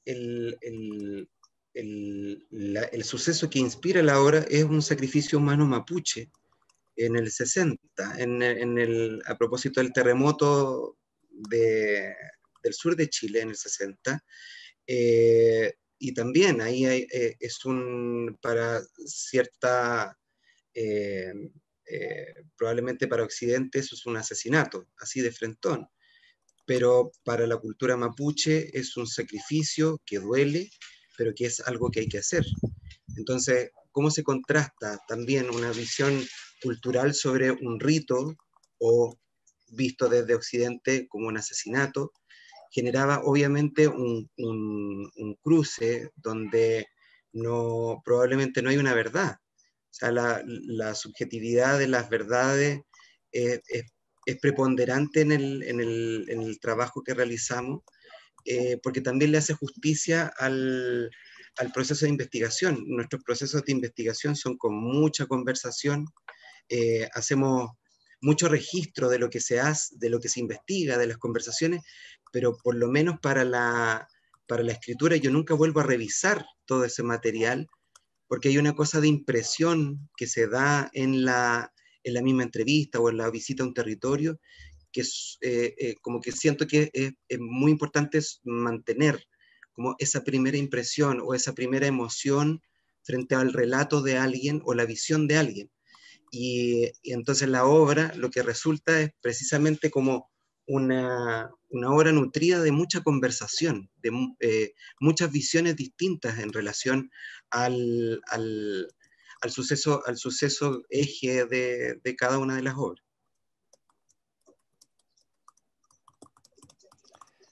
el, el, el, la, el, suceso que inspira la obra es un sacrificio humano mapuche en el 60, en, en el, a propósito del terremoto de, del sur de Chile en el 60. Eh, y también ahí eh, es un, para cierta, eh, probablemente para Occidente eso es un asesinato, así de frentón. Pero para la cultura mapuche es un sacrificio que duele, pero que es algo que hay que hacer. Entonces, ¿cómo se contrasta también una visión cultural sobre un rito o visto desde Occidente como un asesinato? Generaba obviamente un, un, cruce donde no, probablemente no hay una verdad. O sea, la, la subjetividad de las verdades es, es, es preponderante en el, en, el, en el, trabajo que realizamos, eh, porque también le hace justicia al, al, proceso de investigación. Nuestros procesos de investigación son con mucha conversación, eh, hacemos mucho registro de lo que se hace, de lo que se investiga, de las conversaciones, pero por lo menos para la, para la escritura yo nunca vuelvo a revisar todo ese material, porque hay una cosa de impresión que se da en la, en la misma entrevista o en la visita a un territorio, que es eh, eh, como que siento que es, es, muy importante mantener como esa primera impresión o esa primera emoción frente al relato de alguien o la visión de alguien. Y, y entonces la obra lo que resulta es precisamente como una, una, obra nutrida de mucha conversación, de eh, muchas visiones distintas en relación al, al, al, suceso, al suceso eje de, de cada una de las obras.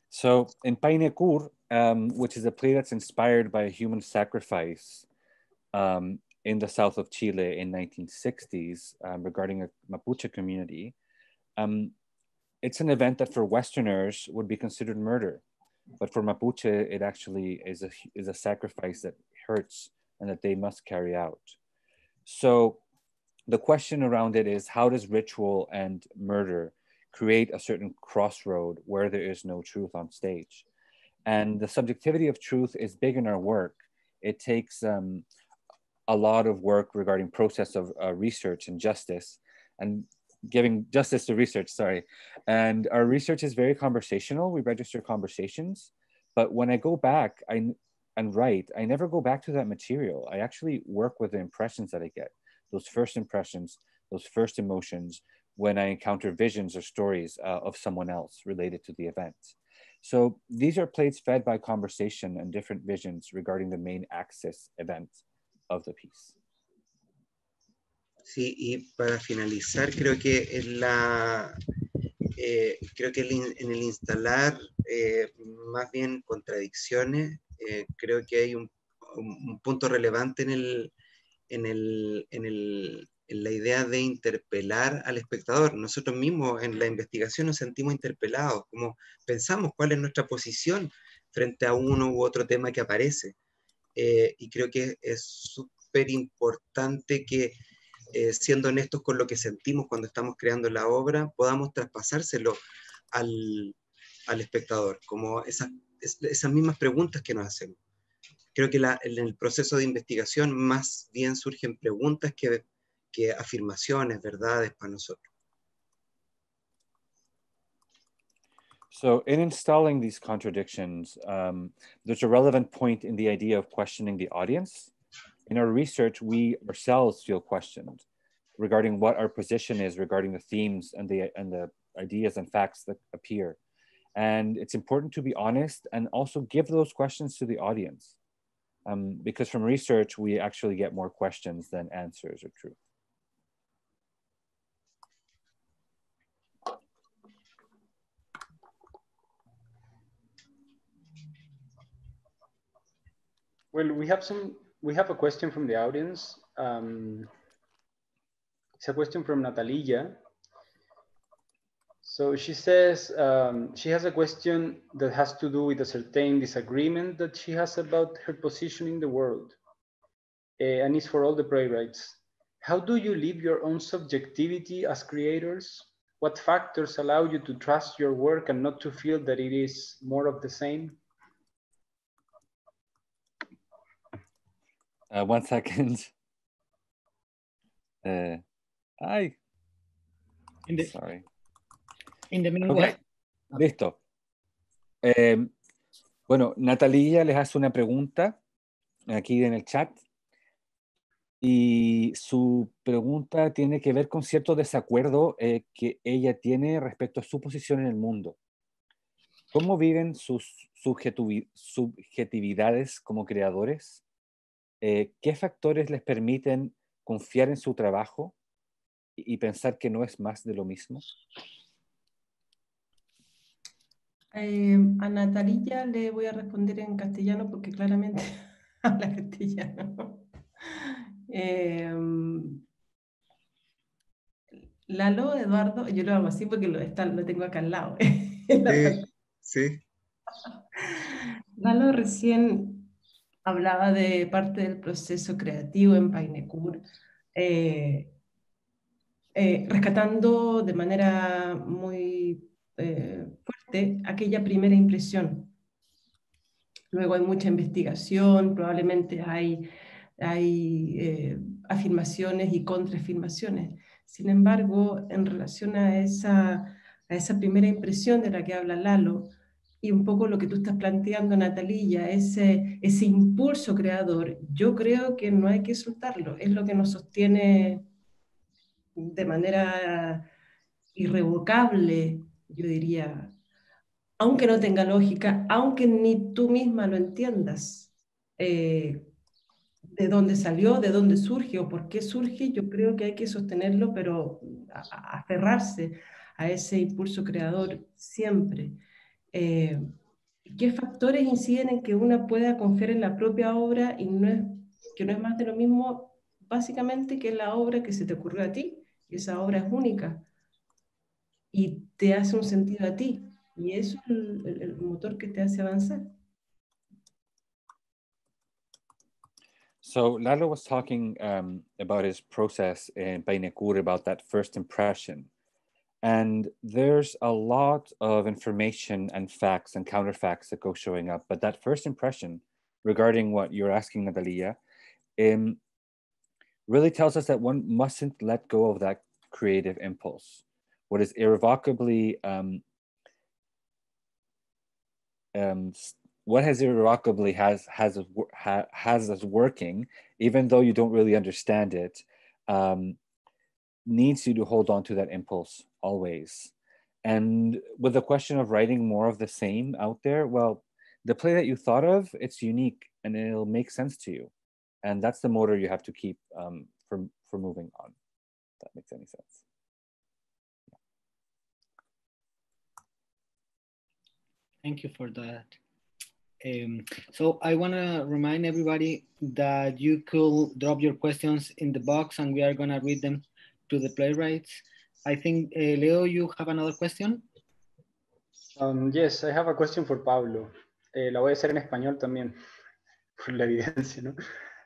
So in Painekur, um, which is a play that's inspired by a human sacrifice um, in the south of Chile in 1960s um, regarding a Mapuche community, um, it's an event that for Westerners would be considered murder, but for Mapuche, it actually is a, is a sacrifice that hurts and that they must carry out. So the question around it is how does ritual and murder create a certain crossroad where there is no truth on stage? And the subjectivity of truth is big in our work. It takes um, a lot of work regarding process of uh, research and justice. And giving justice to research, sorry. And our research is very conversational. We register conversations. But when I go back I, and write, I never go back to that material. I actually work with the impressions that I get, those first impressions, those first emotions when I encounter visions or stories uh, of someone else related to the event. So these are plates fed by conversation and different visions regarding the main axis event of the piece. Sí, y para finalizar, creo que en la eh, creo que en el instalar eh, más bien contradicciones, eh, creo que hay un, un, punto relevante en, el, en, el, en, el, en, la idea de interpelar al espectador. Nosotros mismos en la investigación nos sentimos interpelados, como pensamos cuál es nuestra posición frente a uno u otro tema que aparece. Y creo que es súper importante que eh, siendo honestos con lo que sentimos cuando estamos creando la obra, podamos traspasárselo al, al espectador, como esas, esas mismas preguntas que nos hacemos. Creo que la, en el proceso de investigación más bien surgen preguntas que, que afirmaciones, verdades para nosotros. So, in installing these contradictions, um, there's a relevant point in the idea of questioning the audience. In our research, we ourselves feel questioned regarding what our position is regarding the themes and the and the ideas and facts that appear. And it's important to be honest and also give those questions to the audience. Um, because from research, we actually get more questions than answers or truth. Well, we have some, we have a question from the audience. Um, it's a question from Natalia. So she says um, she has a question that has to do with a certain disagreement that she has about her position in the world. Uh, and it's for all the playwrights. How do you live your own subjectivity as creators? What factors allow you to trust your work and not to feel that it is more of the same? Uh, one second. *laughs* Uh, I. In the, Sorry. in the meanwhile, listo. Eh, bueno, Natalia les hace una pregunta aquí en el chat y su pregunta tiene que ver con cierto desacuerdo eh, que ella tiene respecto a su posición en el mundo. ¿Cómo viven sus subjetivi- subjetividades como creadores? Eh, ¿Qué factores les permiten confiar en su trabajo y, y pensar que no es más de lo mismo? Eh, a Natalilla le voy a responder en castellano porque claramente *laughs* habla castellano. Eh, Lalo, Eduardo, yo lo hago así porque lo, está, lo tengo acá al lado. *laughs* Sí, sí. Lalo recién hablaba de parte del proceso creativo en Painecur, eh, eh, rescatando de manera muy eh, fuerte aquella primera impresión. Luego hay mucha investigación, probablemente hay, hay eh, afirmaciones y contraafirmaciones. Sin embargo, en relación a esa, a esa primera impresión de la que habla Lalo, y un poco lo que tú estás planteando, Natalilla, ese, ese impulso creador, yo creo que no hay que soltarlo, es lo que nos sostiene de manera irrevocable, yo diría, aunque no tenga lógica, aunque ni tú misma lo entiendas, eh, de dónde salió, de dónde surge o por qué surge, yo creo que hay que sostenerlo, pero aferrarse a ese impulso creador siempre. Eh, ¿Qué factores inciden en que una pueda confiar en la propia obra y no es, que no es más de lo mismo, básicamente, que la obra que se te ocurrió a ti? Y esa obra es única y te hace un sentido a ti. Y eso es el, el- motor que te hace avanzar. So Lalo was talking um, about his process in Bainekur, about that first impression. And there's a lot of information and facts and counterfacts that go showing up. But that first impression regarding what you're asking, Natalia, um, really tells us that one mustn't let go of that creative impulse. What is irrevocably um, um, what has irrevocably has has has us working, even though you don't really understand it, um, needs you to hold on to that impulse always. And with the question of writing more of the same out there, well, the play that you thought of, it's unique and it'll make sense to you, and that's the motor you have to keep um, for for moving on. That makes any sense. Thank you for that. Um, so I want to remind everybody that you could drop your questions in the box and we are going to read them to the playwrights. I think, uh, Leo, you have another question? Um, yes, I have a question for Pablo. Eh, la voy a hacer en español también, *laughs* por la evidencia, ¿no?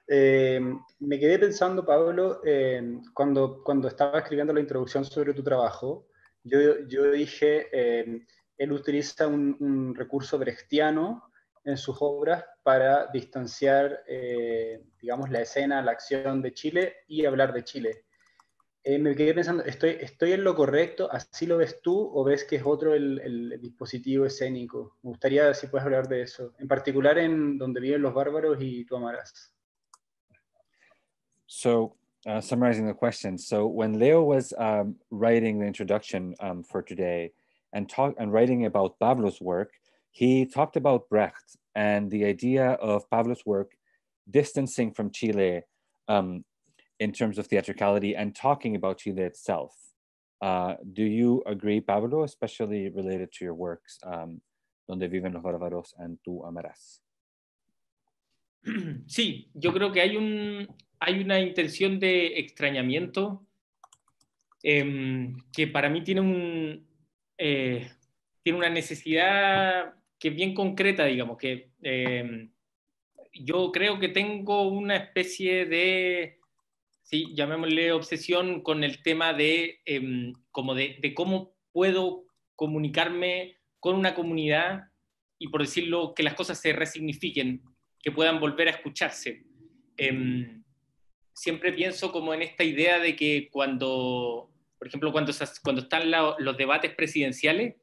Eh, me quedé pensando, Pablo, eh, cuando, cuando estaba escribiendo la introducción sobre tu trabajo, yo, yo dije, eh, él utiliza un, un recurso brechtiano en sus obras para distanciar, eh, digamos, la escena, la acción de Chile y hablar de Chile. Eh, me quedé pensando, ¿estoy, ¿estoy en lo correcto? ¿Así lo ves tú o ves que es otro el, el dispositivo escénico? Me gustaría si puedes hablar de eso, en particular en donde viven los bárbaros y tú amarás. So, uh, summarizing the question. So, when Leo was um, writing the introduction um, for today and talk and writing about Pablo's work, he talked about Brecht and the idea of Pablo's work distancing from Chile um, in terms of theatricality and talking about Chile itself. Uh, do you agree, Pablo, especially related to your works, um, Donde viven los bárbaros and Tú amarás? *clears throat* Sí, yo creo que hay, un, hay una intención de extrañamiento eh, que para mí tiene, un, eh, tiene una necesidad que es bien concreta, digamos, que eh, yo creo que tengo una especie de sí, llamémosle obsesión con el tema de, em, como de, cómo puedo comunicarme con una comunidad y, por decirlo, que las cosas se resignifiquen, que puedan volver a escucharse. Em, siempre pienso como en esta idea de que cuando, por ejemplo, cuando, cuando están los debates presidenciales,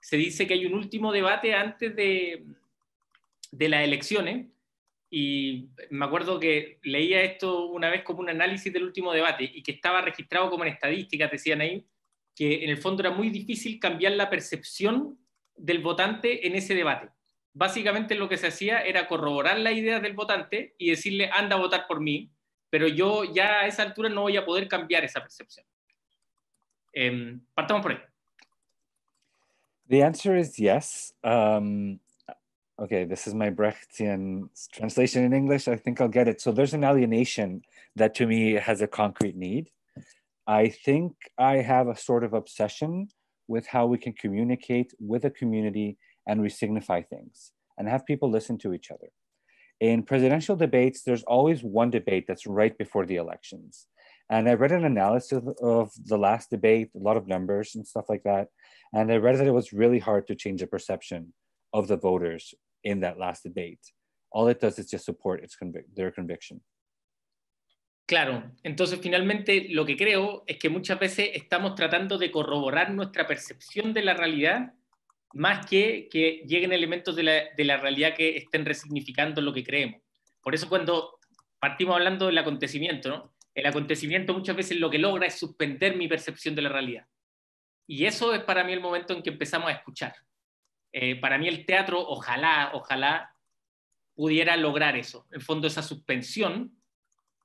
se dice que hay un último debate antes de, de las elecciones y me acuerdo que leía esto una vez como un análisis del último debate y que estaba registrado como en estadísticas, decían ahí, que en el fondo era muy difícil cambiar la percepción del votante en ese debate. Básicamente lo que se hacía era corroborar la idea del votante y decirle, anda a votar por mí, pero yo ya a esa altura no voy a poder cambiar esa percepción. Eh, partamos por ahí. The answer is yes. Um... okay, this is my Brechtian translation in English. I think I'll get it. So there's an alienation that to me has a concrete need. I think I have a sort of obsession with how we can communicate with a community and resignify things and have people listen to each other. In presidential debates, there's always one debate that's right before the elections. And I read an analysis of the last debate, a lot of numbers and stuff like that. And I read that it was really hard to change the perception of the voters in that last debate. All it does is just support their conviction. Claro, entonces finalmente lo que creo es que muchas veces estamos tratando de corroborar nuestra percepción de la realidad más que que lleguen elementos de la, de la realidad que estén resignificando lo que creemos. Por eso cuando partimos hablando del acontecimiento, el acontecimiento muchas veces lo que logra es suspender mi percepción de la realidad. Y eso es para mí el momento en que empezamos a escuchar. Eh, para mí el teatro, ojalá, ojalá pudiera lograr eso, en fondo esa suspensión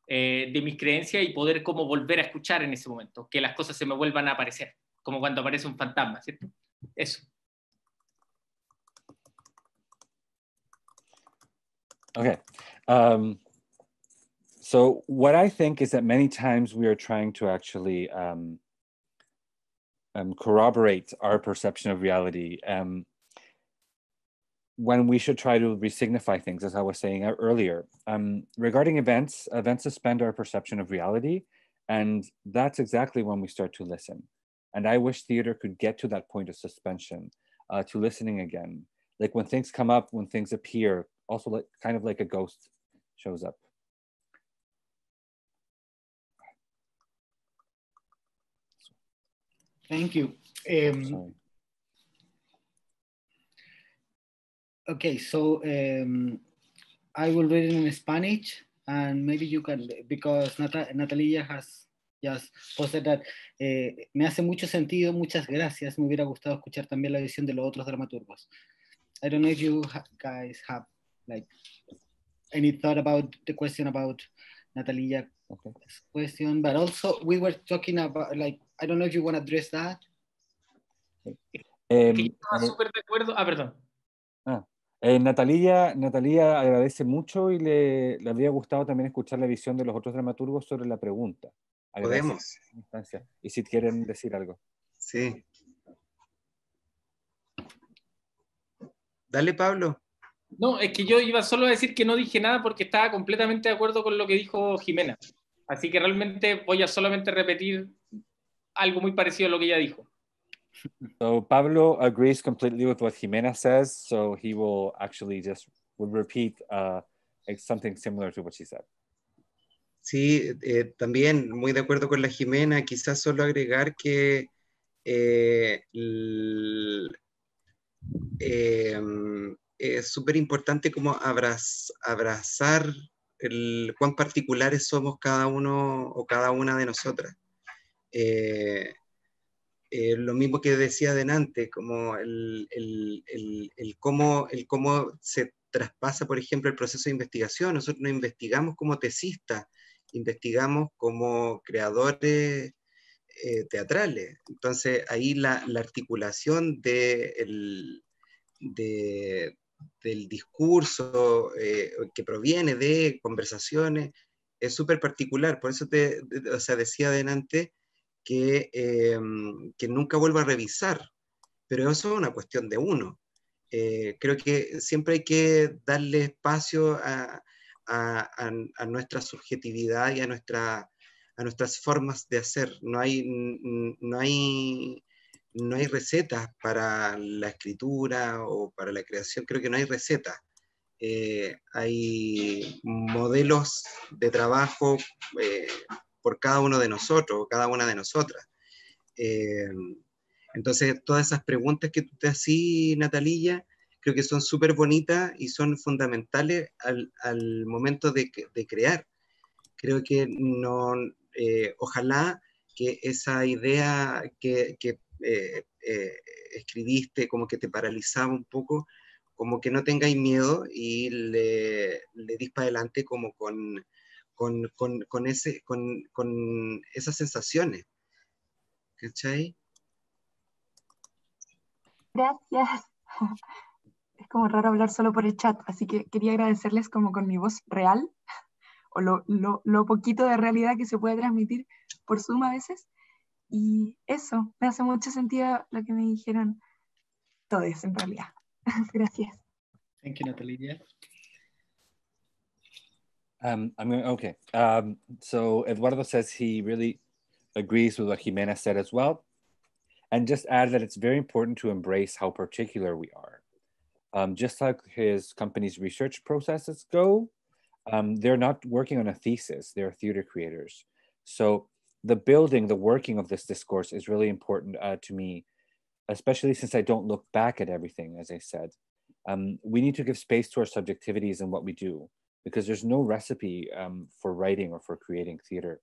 eh, de mis creencias y poder como volver a escuchar en ese momento, que las cosas se me vuelvan a aparecer, como cuando aparece un fantasma, ¿cierto? Eso. Okay. Um, so what I think is that many times we are trying to actually um, um, corroborate our perception of reality. Um, when we should try to resignify things, as I was saying earlier. Um, regarding events, events suspend our perception of reality, and that's exactly when we start to listen. And I wish theater could get to that point of suspension, uh, to listening again. Like when things come up, when things appear, also like kind of like a ghost shows up. Thank you. Um, Okay, so um, I will read it in Spanish and maybe you can, because Nat Natalia has just posted that eh, me hace mucho sentido, muchas gracias, me hubiera gustado escuchar también la visión de los otros dramaturgos. I don't know if you ha guys have like any thought about the question about Natalia okay. question, but also we were talking about like, I don't know if you want to address that. Um, súper de acuerdo. Ah, perdón. Ah, Eh, Natalia, Natalia agradece mucho y le, le, habría gustado también escuchar la visión de los otros dramaturgos sobre la pregunta. Podemos. Y si quieren decir algo. Sí. Dale, Pablo. No, es que yo iba solo a decir que no dije nada porque estaba completamente de acuerdo con lo que dijo Jimena. Así que realmente voy a solamente repetir algo muy parecido a lo que ella dijo. So Pablo agrees completely with what Jimena says. So he will actually just would repeat uh, something similar to what she said. Sí, eh, también muy de acuerdo con la Jimena, quizás solo agregar que eh, em, es súper importante como abrazar el, cuán particulares somos cada uno o cada una de nosotras. Eh, lo mismo que decía delante, como el, el, cómo, el cómo se traspasa, por ejemplo, el proceso de investigación. Nosotros nos investigamos como tesistas, investigamos como creadores eh, teatrales. Entonces, ahí la, articulación de del discurso eh, que proviene de conversaciones es súper particular. Por eso te o sea, decía adelante que, em, que nunca vuelvo a revisar, pero eso es una cuestión de uno. Eh, creo que siempre hay que darle espacio a, a, nuestra subjetividad y a, nuestra, a nuestras formas de hacer. No hay, no, hay, no hay recetas para la escritura o para la creación, creo que no hay recetas. Eh, hay modelos de trabajo eh, por cada uno de nosotros o cada una de nosotras. Eh, entonces, todas esas preguntas que tú te hacías, Natalilla, creo que son súper bonitas y son fundamentales al, al momento de, de, crear. Creo que no, eh, ojalá que esa idea que, que eh, eh, escribiste, como que te paralizaba un poco, como que no tengáis miedo y le, le dis para adelante como con, con, con, con, ese, con, con esas sensaciones. ¿Cachai? Gracias *laughs* es como raro hablar solo por el chat, así que quería agradecerles como con mi voz real, o lo, lo, lo poquito de realidad que se puede transmitir por Zoom a veces. Y eso, me hace mucho sentido lo que me dijeron todos en realidad. *laughs* Gracias. Thank you, Natalia. Um, I'm going okay. Um, so Eduardo says he really agrees with what Jimena said as well. And just add that it's very important to embrace how particular we are. Um, just like his company's research processes go, um, they're not working on a thesis, they're theater creators. So the building, the working of this discourse is really important uh, to me, especially since I don't look back at everything, as I said. Um, we need to give space to our subjectivities in what we do because there's no recipe um, for writing or for creating theater.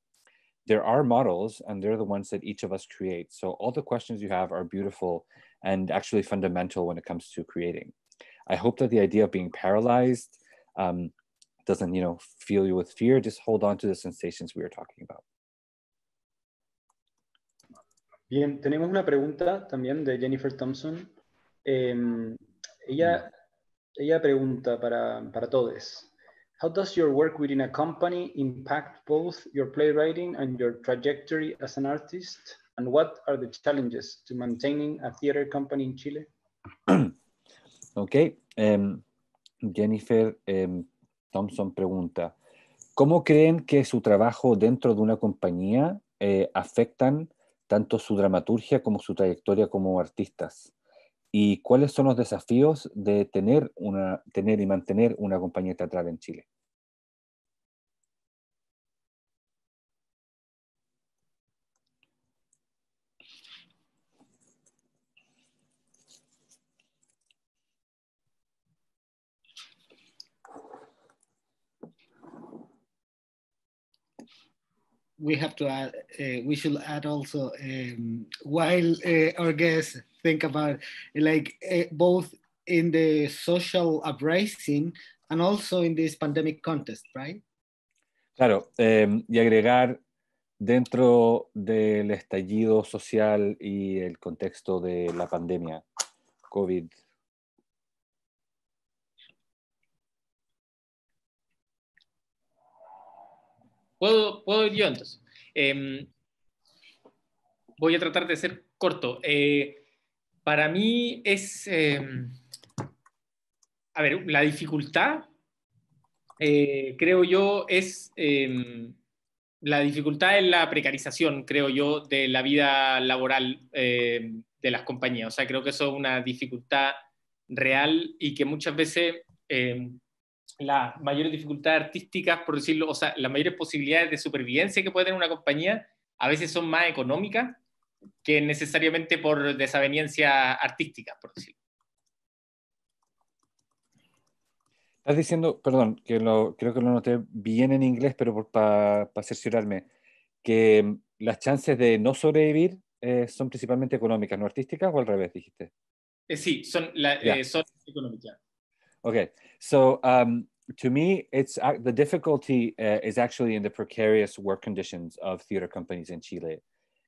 There are models, and they're the ones that each of us create. So all the questions you have are beautiful and actually fundamental when it comes to creating. I hope that the idea of being paralyzed um, doesn't, you know, fill you with fear. Just hold on to the sensations we were talking about. Bien, tenemos una pregunta también de Jennifer Thompson. Eh, ella, ella pregunta para, para todos. How does your work within a company impact both your playwriting and your trajectory as an artist? And what are the challenges to maintaining a theater company in Chile? *clears throat* Ok, em, Jennifer em, Thompson pregunta, ¿cómo creen que su trabajo dentro de una compañía eh, afectan tanto su dramaturgia como su trayectoria como artistas? ¿Y cuáles son los desafíos de tener, una, tener y mantener una compañía teatral en Chile? We have to add, uh, we should add also, um, while uh, our guests think about like uh, both in the social uprising and also in this pandemic context, right? Claro, eh, y agregar dentro del estallido social y el contexto de la pandemia COVID Puedo, puedo ir yo entonces. Em, voy a tratar de ser corto. Eh, para mí es, em, a ver, la dificultad, eh, creo yo, es em, la dificultad en la precarización, creo yo, de la vida laboral de las compañías. O sea, creo que eso es una dificultad real y que muchas veces las mayores dificultades artísticas, por decirlo, o sea, las mayores posibilidades de supervivencia que puede tener una compañía, a veces son más económicas que necesariamente por desaveniencia artística, por decirlo. Estás diciendo, perdón, que lo, creo que lo noté bien en inglés, pero para cerciorarme, que mm, las chances de no sobrevivir eh, son principalmente económicas, no artísticas, o al revés, dijiste? Eh, sí, son, la, eh, son económicas. Okay, so um, to me, it's uh, the difficulty uh, is actually in the precarious work conditions of theater companies in Chile.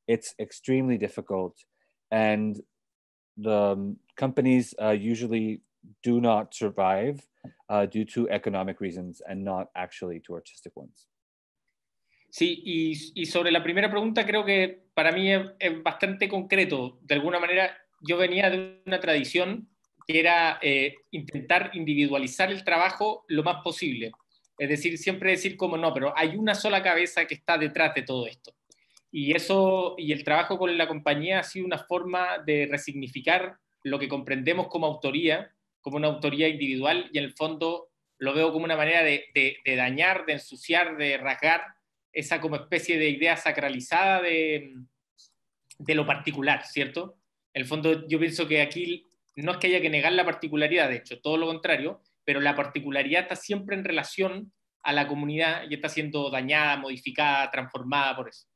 It's extremely difficult, and the um, companies uh, usually do not survive uh, due to economic reasons and not actually to artistic ones. Sí, y, y, sobre la primera pregunta creo que para mí es, es, bastante concreto. De alguna manera, yo venía de una tradición que era eh, intentar individualizar el trabajo lo más posible. Es decir, siempre decir como no, pero hay una sola cabeza que está detrás de todo esto. Y eso, y el trabajo con la compañía ha sido una forma de resignificar lo que comprendemos como autoría, como una autoría individual, y en el fondo lo veo como una manera de, dañar, de ensuciar, de rasgar esa como especie de idea sacralizada de, de lo particular, ¿cierto? En el fondo yo pienso que aquí no es que haya que negar la particularidad, de hecho, todo lo contrario, pero la particularidad está siempre en relación a la comunidad y está siendo dañada, modificada, transformada por eso.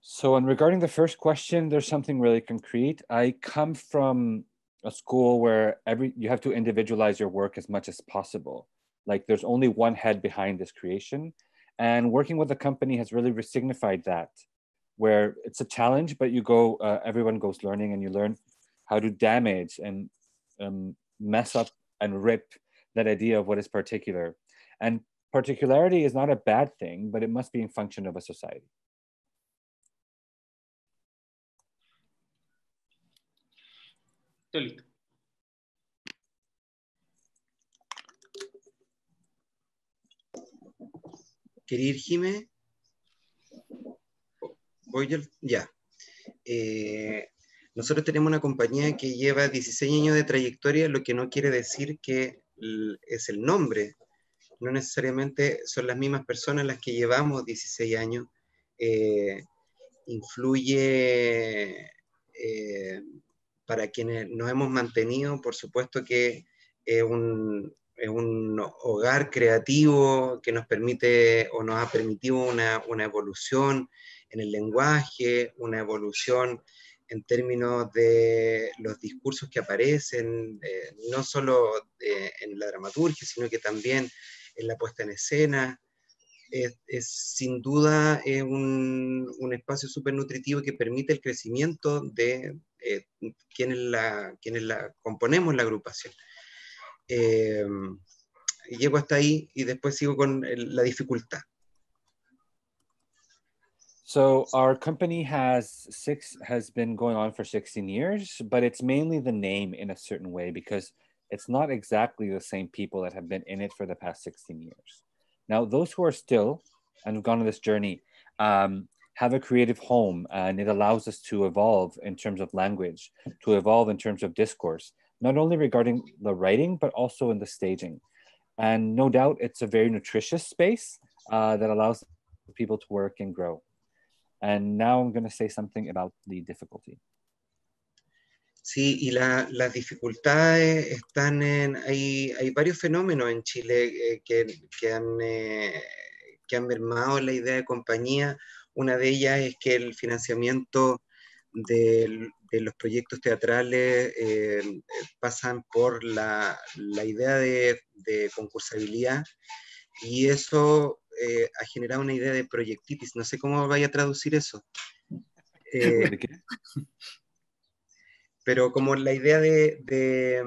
So, and regarding the first question, there's something really concrete. I come from a school where every you have to individualize your work as much as possible. Like there's only one head behind this creation, and working with a company has really resignified that where it's a challenge, but you go, uh, everyone goes learning and you learn how to damage and um, mess up and rip that idea of what is particular. And particularity is not a bad thing, but it must be in function of a society. Delete. Querir Jime, voy ya. Eh, nosotros tenemos una compañía que lleva 16 años de trayectoria, lo que no quiere decir que es el nombre. No necesariamente son las mismas personas las que llevamos 16 años. Eh, influye eh, para quienes nos hemos mantenido, por supuesto que es un, es un hogar creativo que nos permite o nos ha permitido una, una evolución en el lenguaje, una evolución en términos de los discursos que aparecen, eh, no solo eh, en la dramaturgia, sino que también en la puesta en escena. Es, sin duda un, un, espacio súper nutritivo que permite el crecimiento de eh, quienes, la, quienes la componemos la agrupación. llego hasta ahí y después sigo con la dificultad. So our company has six has been going on for 16 years, but it's mainly the name in a certain way because it's not exactly the same people that have been in it for the past 16 years. Now, those who are still and have gone on this journey um, have a creative home, and it allows us to evolve in terms of language, to evolve in terms of discourse, not only regarding the writing, but also in the staging. And no doubt, it's a very nutritious space uh, that allows people to work and grow. And now I'm going to say something about the difficulty. Sí, y la, las dificultades están en, hay, hay varios fenómenos en Chile eh, que, que, han, eh, que han mermado la idea de compañía. Una de ellas es que el financiamiento de, de los proyectos teatrales eh, pasan por la, la idea de, de, concursabilidad y eso eh, ha generado una idea de proyectitis. No sé cómo vaya a traducir eso. *laughs* Eh, pero como la idea de, de,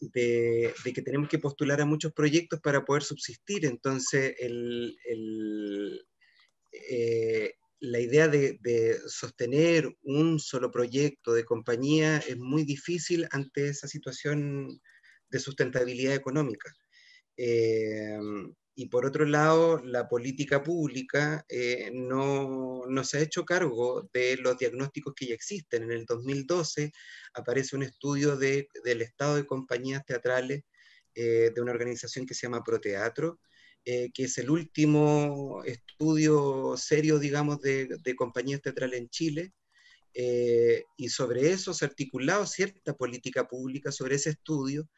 de, que tenemos que postular a muchos proyectos para poder subsistir. Entonces, el, el, eh, la idea de, sostener un solo proyecto de compañía es muy difícil ante esa situación de sustentabilidad económica. Eh, y por otro lado, la política pública eh, no, no, se ha hecho cargo de los diagnósticos que ya existen. En el 2012 aparece un estudio de, del estado de compañías teatrales eh, de una organización que se llama Proteatro, eh, que es el último estudio serio, digamos, de, de compañías teatrales en Chile. y sobre eso se ha articulado cierta política pública sobre ese estudio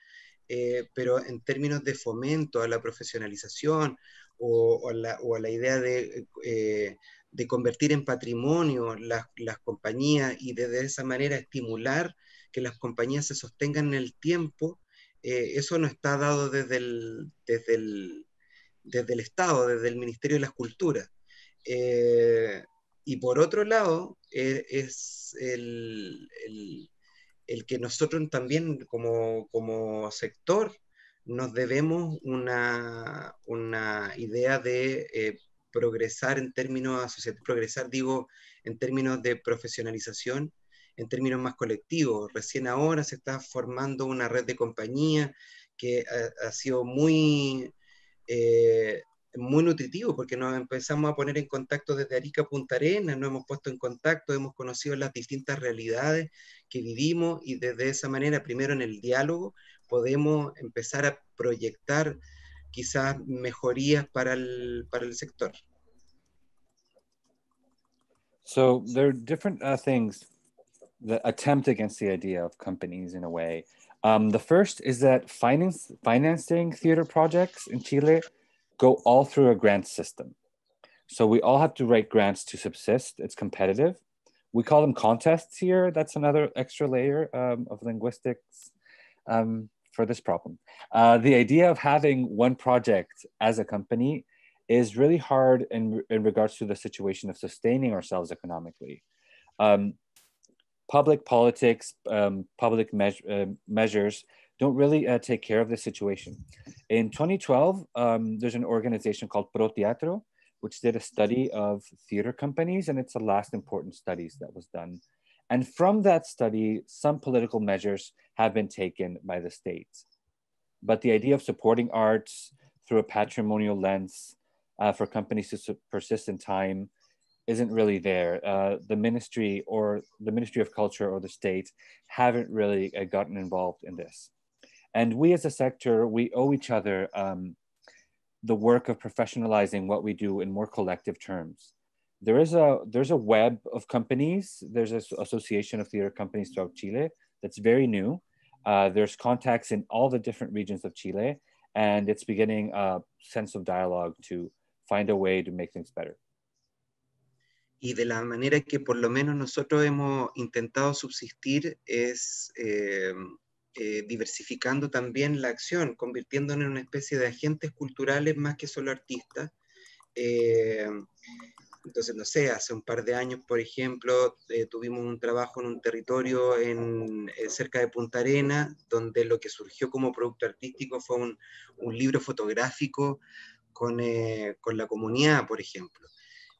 eh, pero en términos de fomento a la profesionalización o, a, la, idea eh, de, convertir en patrimonio las, compañías y de, esa manera estimular que las compañías se sostengan en el tiempo, eh, eso no está dado desde el, desde el, desde el Estado, desde el Ministerio de las Culturas. y por otro lado, es el que nosotros también como, como sector nos debemos una, una idea de eh, progresar en términos asociativos, progresar digo en términos de profesionalización, en términos más colectivos. Recién ahora se está formando una red de compañía que ha, sido muy eh, muy nutritivo porque nos empezamos a poner en contacto desde Arica a Punta Arenas, nos hemos puesto en contacto, hemos conocido las distintas realidades que vivimos y desde esa manera, primero en el diálogo, podemos empezar a proyectar quizás mejorías para el, para el sector. So there are different uh, things that attempt against the idea of companies in a way. Um, the first is that financing theater projects in Chile go all through a grant system. So we all have to write grants to subsist. It's competitive. We call them contests here. That's another extra layer um, of linguistics um, for this problem. Uh, the idea of having one project as a company is really hard in, in regards to the situation of sustaining ourselves economically. Um, public politics, um, public me uh, measures don't really uh, take care of the situation. In 2012, um, there's an organization called Pro Teatro, which did a study of theater companies, and it's the last important studies that was done. And from that study, some political measures have been taken by the state. But the idea of supporting arts through a patrimonial lens uh, for companies to persist in time isn't really there. Uh, the ministry or the Ministry of Culture or the state haven't really uh, gotten involved in this. And we as a sector, we owe each other um, the work of professionalizing what we do in more collective terms. There is a there's a web of companies. There's an association of theater companies throughout Chile that's very new. Uh, there's contacts in all the different regions of Chile, and it's beginning a sense of dialogue to find a way to make things better. Y de la manera que por lo menos nosotros hemos intentado subsistir es eh, Eh, diversificando también la acción, convirtiéndonos en una especie de agentes culturales más que solo artistas. Eh, entonces, no sé, hace un par de años, por ejemplo, eh, tuvimos un trabajo en un territorio en, cerca de Punta Arena, donde lo que surgió como producto artístico fue un, un libro fotográfico con, con, la comunidad, por ejemplo.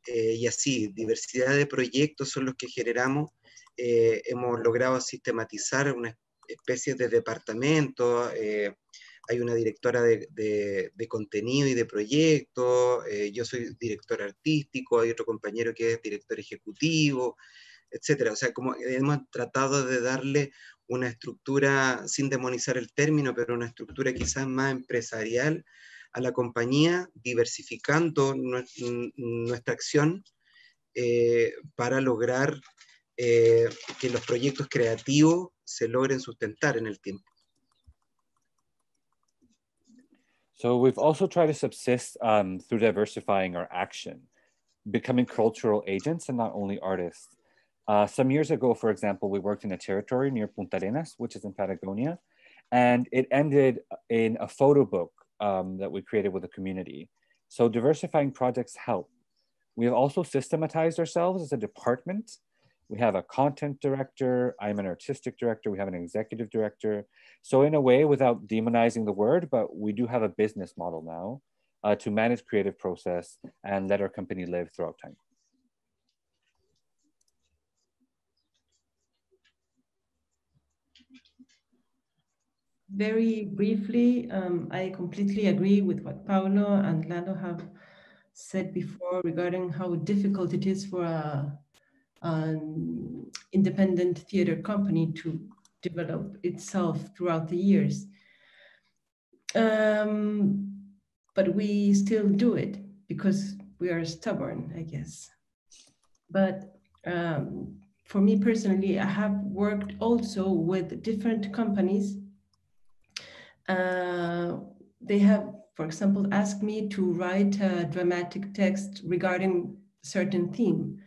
y así, diversidad de proyectos son los que generamos. hemos logrado sistematizar una especies de departamentos, eh, hay una directora de, de, contenido y de proyectos, eh, yo soy director artístico, hay otro compañero que es director ejecutivo, etcétera. O sea, como hemos tratado de darle una estructura, sin demonizar el término, pero una estructura quizás más empresarial a la compañía, diversificando nuestra acción eh, para lograr que los proyectos creativos se logren sustentar en el tiempo. So we've also tried to subsist um, through diversifying our action, becoming cultural agents and not only artists. Uh, some years ago, for example, we worked in a territory near Punta Arenas, which is in Patagonia, and it ended in a photo book um, that we created with the community. So diversifying projects help. We have also systematized ourselves as a department we have a content director, I'm an artistic director, we have an executive director. So in a way, without demonizing the word, but we do have a business model now uh, to manage creative process and let our company live throughout time. very briefly, um, I completely agree with what Paulo and Lando have said before regarding how difficult it is for a, an independent theater company to develop itself throughout the years. Um, but we still do it because we are stubborn, I guess. But um, for me personally, I have worked also with different companies. Uh, they have, for example, asked me to write a dramatic text regarding certain theme.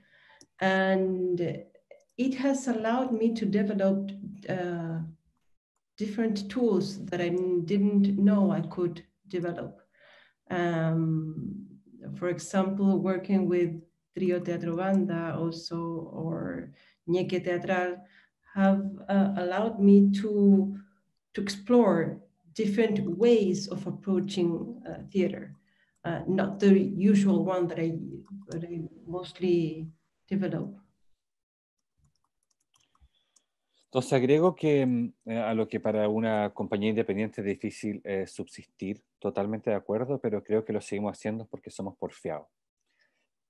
And it has allowed me to develop uh, different tools that I didn't know I could develop. Um, for example, working with Trio Teatro Banda also or Ñeque Teatral have uh, allowed me to, to explore different ways of approaching uh, theater, uh, not the usual one that I, that I mostly develop. Entonces agrego que mm, eh, a lo que para una compañía independiente es difícil eh, subsistir, totalmente de acuerdo, pero creo que lo seguimos haciendo porque somos porfiados.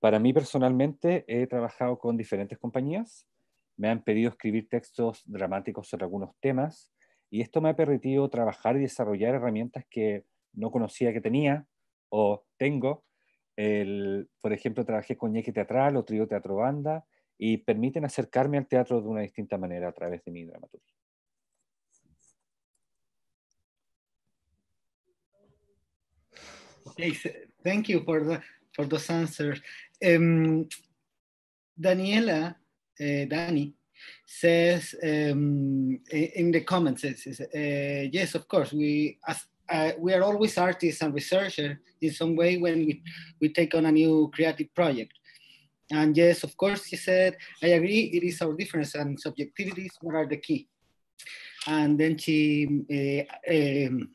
Para mí personalmente he trabajado con diferentes compañías, me han pedido escribir textos dramáticos sobre algunos temas y esto me ha permitido trabajar y desarrollar herramientas que no conocía que tenía o tengo. El, por ejemplo, trabajé con Ñeque Teatral o Trío Teatro Banda y permiten acercarme al teatro de una distinta manera a través de mi dramaturgia. Okay, thank you for the for those answers. Um, Daniela, uh, Dani, says um, in the comments, says, uh, yes, of course, we as uh, we are always artists and researchers in some way when we, we take on a new creative project. And yes, of course, she said, I agree, it is our difference and subjectivities what are the key. And then she, uh, um,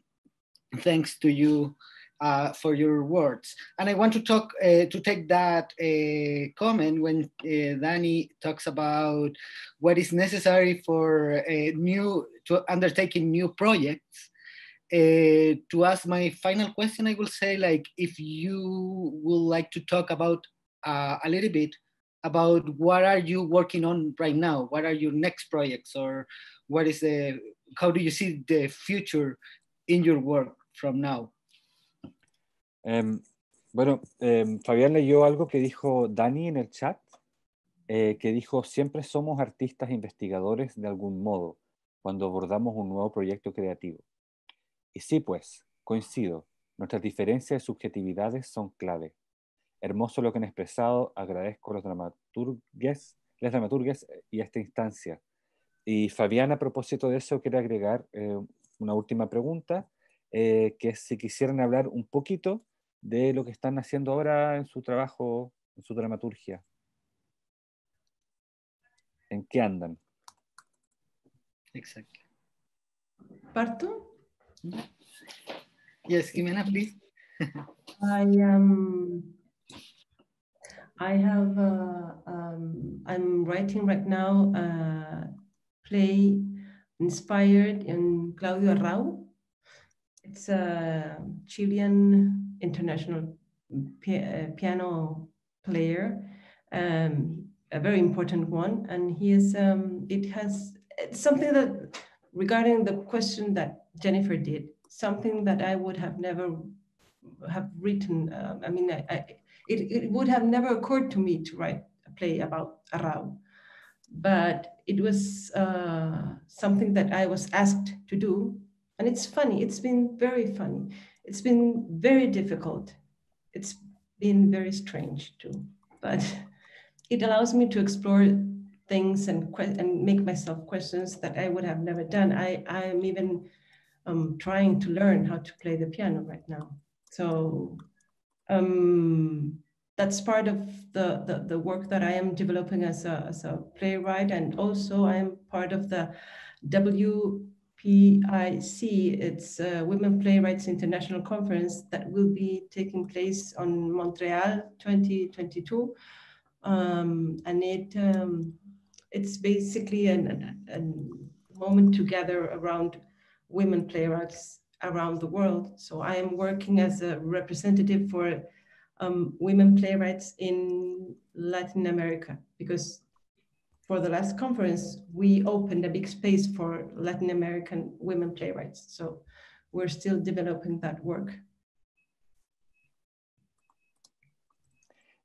thanks to you uh, for your words. And I want to talk, uh, to take that uh, comment when uh, Danny talks about what is necessary for new, to undertaking new projects. Uh, to ask my final question, I will say like, if you would like to talk about uh, a little bit about what are you working on right now? What are your next projects or what is the, how do you see the future in your work from now? Um, bueno, um, Fabián leyó algo que dijo Dani en el chat, eh, que dijo, siempre somos artistas investigadores de algún modo cuando abordamos un nuevo proyecto creativo. Y sí, pues, coincido, nuestras diferencias de subjetividades son clave hermoso lo que han expresado, agradezco a los dramaturgues, las dramaturgues y a esta instancia. Y Fabián, a propósito de eso, quiere agregar eh, una última pregunta, eh, que es si quisieran hablar un poquito de lo que están haciendo ahora en su trabajo, en su dramaturgia. ¿En qué andan? Exacto. ¿Parto? Yes, Jimena, please. I am I have, uh, um, I'm writing right now a play inspired in Claudio Arrau. It's a Chilean international uh, piano player, um, a very important one. And he is, um, it has it's something that, regarding the question that Jennifer did, something that I would have never have written. Uh, I mean, I, I it, it would have never occurred to me to write a play about Arau. But it was uh, something that I was asked to do. And it's funny, it's been very funny. It's been very difficult. It's been very strange too. But *laughs* it allows me to explore things and, and make myself questions that I would have never done. I, I'm even um, trying to learn how to play the piano right now. So um, that's part of the, the, the, work that I am developing as a, as a playwright. And also I am part of the WPIC, it's a Women Playwrights International Conference that will be taking place on Montreal 2022. Um, and it um, it's basically an, an, an moment to gather around women playwrights around the world. So I am working as a representative for um, women playwrights in Latin America because for the last conference, we opened a big space for Latin American women playwrights. So we're still developing that work.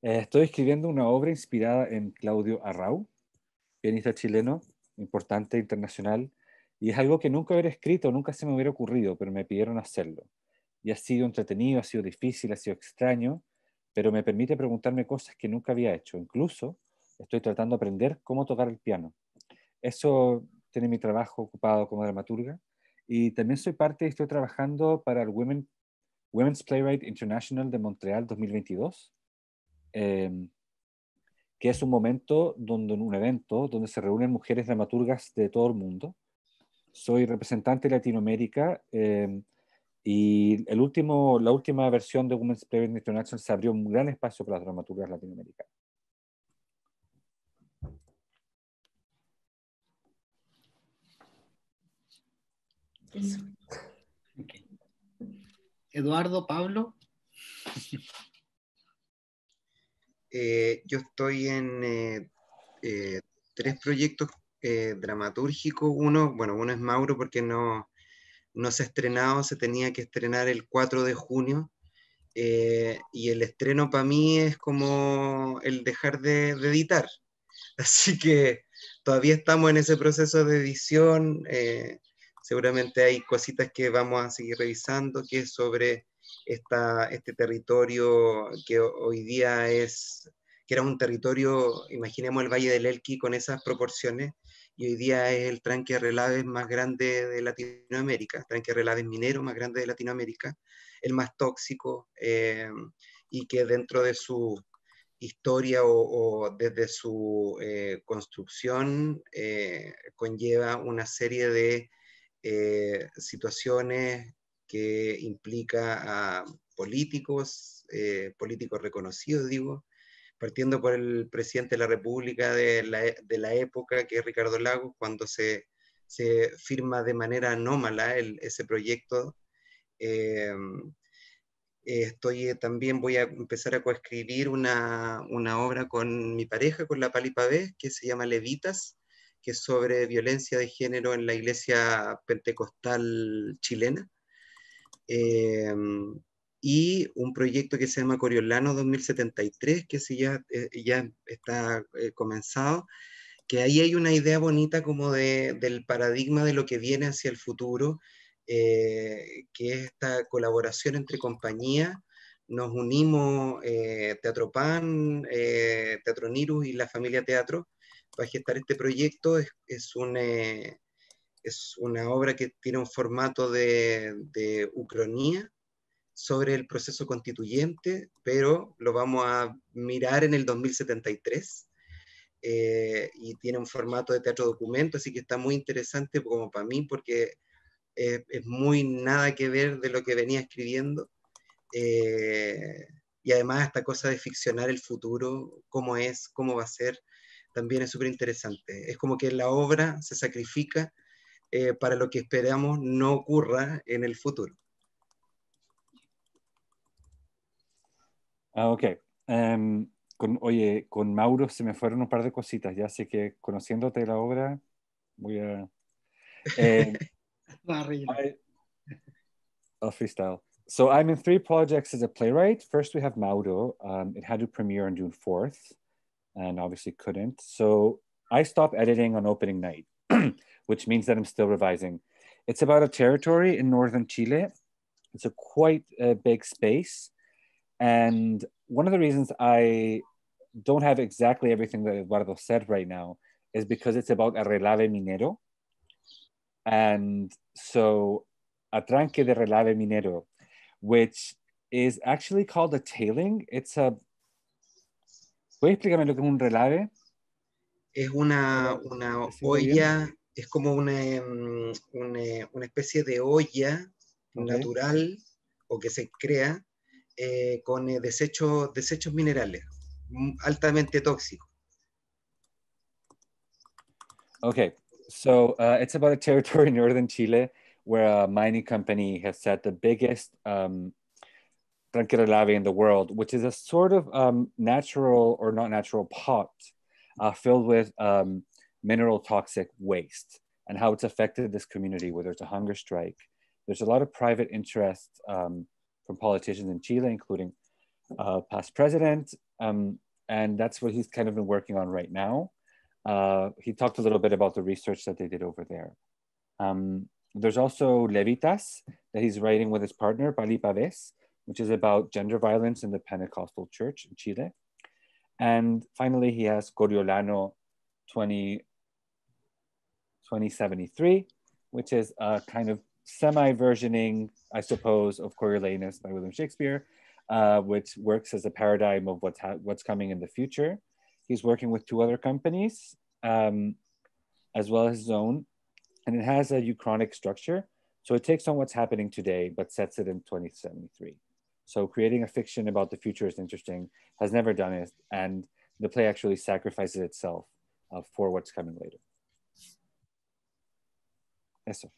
Eh, estoy escribiendo una obra inspirada en Claudio Arrau, pianista chileno, importante internacional, y es algo que nunca hubiera escrito, nunca se me hubiera ocurrido, pero me pidieron hacerlo. Y ha sido entretenido, ha sido difícil, ha sido extraño, pero me permite preguntarme cosas que nunca había hecho. Incluso estoy tratando de aprender cómo tocar el piano. Eso tiene mi trabajo ocupado como dramaturga. Y también soy parte estoy trabajando para el Women, Women's Playwright International de Montreal 2022 Em, que es un momento donde, un evento donde se reúnen mujeres dramaturgas de todo el mundo. Soy representante de Latinoamérica em, y el último, la última versión de Women's Play International se abrió un gran espacio para las dramaturgas latinoamericanas. Eduardo, Pablo. *laughs* Eh, yo estoy en eh, eh, tres proyectos dramatúrgicos. Uno, bueno, uno es Mauro porque no, no se ha estrenado, se tenía que estrenar el 4 de junio. y el estreno para mí es como el dejar de, editar. *laughs* Así que todavía estamos en ese proceso de edición. seguramente hay cositas que vamos a seguir revisando, que es sobre este territorio que hoy día es, que era un territorio, imaginemos el Valle del Elqui con esas proporciones, y hoy día es el tranque de relaves más grande de Latinoamérica, tranque de relaves minero más grande de Latinoamérica, el más tóxico, eh, y que dentro de su historia o, desde su eh, construcción eh, conlleva una serie de situaciones que implica a políticos, eh, políticos reconocidos, digo, partiendo por el presidente de la República de la, e, de la época, que es Ricardo Lagos, cuando se, se firma de manera anómala ese proyecto. Eh, estoy eh, también voy a empezar a coescribir una, una, obra con mi pareja, con la Pali Pavé, que se llama Levitas, que es sobre violencia de género en la iglesia pentecostal chilena. Em, y un proyecto que se llama Coriolano 2073, que sí ya, eh, ya está eh, comenzado, que ahí hay una idea bonita como de, del paradigma de lo que viene hacia el futuro, eh, que es esta colaboración entre compañías. Nos unimos Teatro Pan, Teatro Nirus y la familia Teatro para gestar este proyecto. Es, es un es una obra que tiene un formato de, de ucronía sobre el proceso constituyente, pero lo vamos a mirar en el 2073 eh, y tiene un formato de teatro documento, así que está muy interesante como para mí porque es muy nada que ver de lo que venía escribiendo. Eh, y además esta cosa de ficcionar el futuro, cómo es, cómo va a ser, también es súper interesante. Es como que la obra se sacrifica eh, para lo que esperamos no ocurra en el futuro. Ah, ok. Um, con, oye, con Mauro se me fueron un par de cositas, ya sé que conociéndote la obra, voy a... *laughs* Eh, I, I'll freestyle. So I'm in three projects as a playwright. First, we have Mauro. Um, it had to premiere on June 4th and obviously couldn't. So I stopped editing on opening night. *clears throat* which means that I'm still revising. It's about a territory in northern Chile. It's a quite a big space. And one of the reasons I don't have exactly everything that Eduardo said right now is because it's about a relave minero. And so, a tranque de relave minero, which is actually called a tailing. It's a. ¿Puedes explicarme lo que es un relave? Es una, una olla es como una, mm, una, una especie de olla natural o que se crea eh, con eh, desechos, desechos minerales mm, altamente tóxicos. Okay, so uh, it's about a territory *laughs* in northern Chile where a mining company has set the biggest um, tranqueira in the world, which is a sort of um, natural or not natural pot uh, filled with um, mineral toxic waste and how it's affected this community where there's a hunger strike. There's a lot of private interest um, from politicians in Chile, including uh, past president. Um, and that's what he's kind of been working on right now. Uh, he talked a little bit about the research that they did over there. Um, there's also Levitas that he's writing with his partner, Pali Paves, which is about gender violence in the Pentecostal church in Chile. And finally, he has Coriolano 20, 2073, which is a kind of semi-versioning, I suppose, of Coriolanus by William Shakespeare, uh, which works as a paradigm of what's, what's coming in the future. He's working with two other companies, um, as well as his own, and it has a uchronic structure. So it takes on what's happening today, but sets it in 2073. So creating a fiction about the future is interesting, has never done it, and the play actually sacrifices itself uh, for what's coming later. Eso.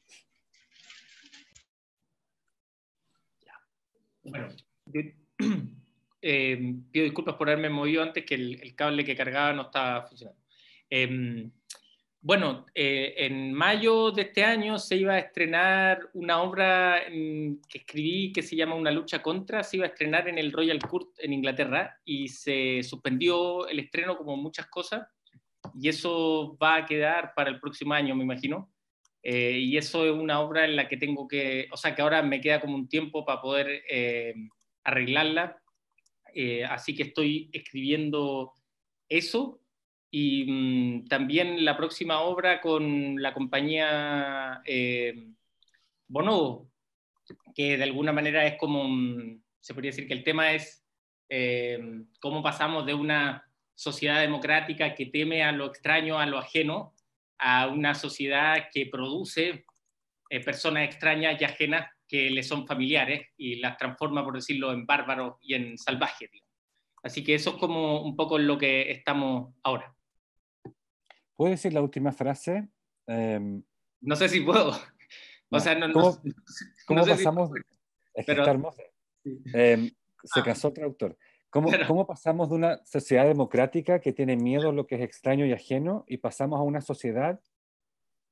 Bueno, yo, *clears throat* eh, pido disculpas por haberme movido antes que el, el, cable que cargaba no estaba funcionando. Eh, bueno, eh, en mayo de este año se iba a estrenar una obra que escribí que se llama Una lucha contra, se iba a estrenar en el Royal Court en Inglaterra y se suspendió el estreno como muchas cosas y eso va a quedar para el próximo año, me imagino. Eh, y eso es una obra en la que tengo que, o sea, que ahora me queda como un tiempo para poder eh, arreglarla. así que estoy escribiendo eso y mm, también la próxima obra con la compañía eh, Bonobo, que de alguna manera es como, se podría decir que el tema es eh, cómo pasamos de una sociedad democrática que teme a lo extraño, a lo ajeno, a una sociedad que produce eh, personas extrañas y ajenas que le son familiares y las transforma, por decirlo, en bárbaros y en salvajes. Así que eso es como un poco lo que estamos ahora. ¿Puedo decir la última frase? Eh, no sé si puedo. O sea, no, ¿Cómo, no, cómo sé pasamos? Si es que pero- está hermoso. Eh, se Ah. casó traductor. ¿Cómo, Pero- ¿Cómo pasamos de una sociedad democrática que tiene miedo a lo que es extraño y ajeno y pasamos a una sociedad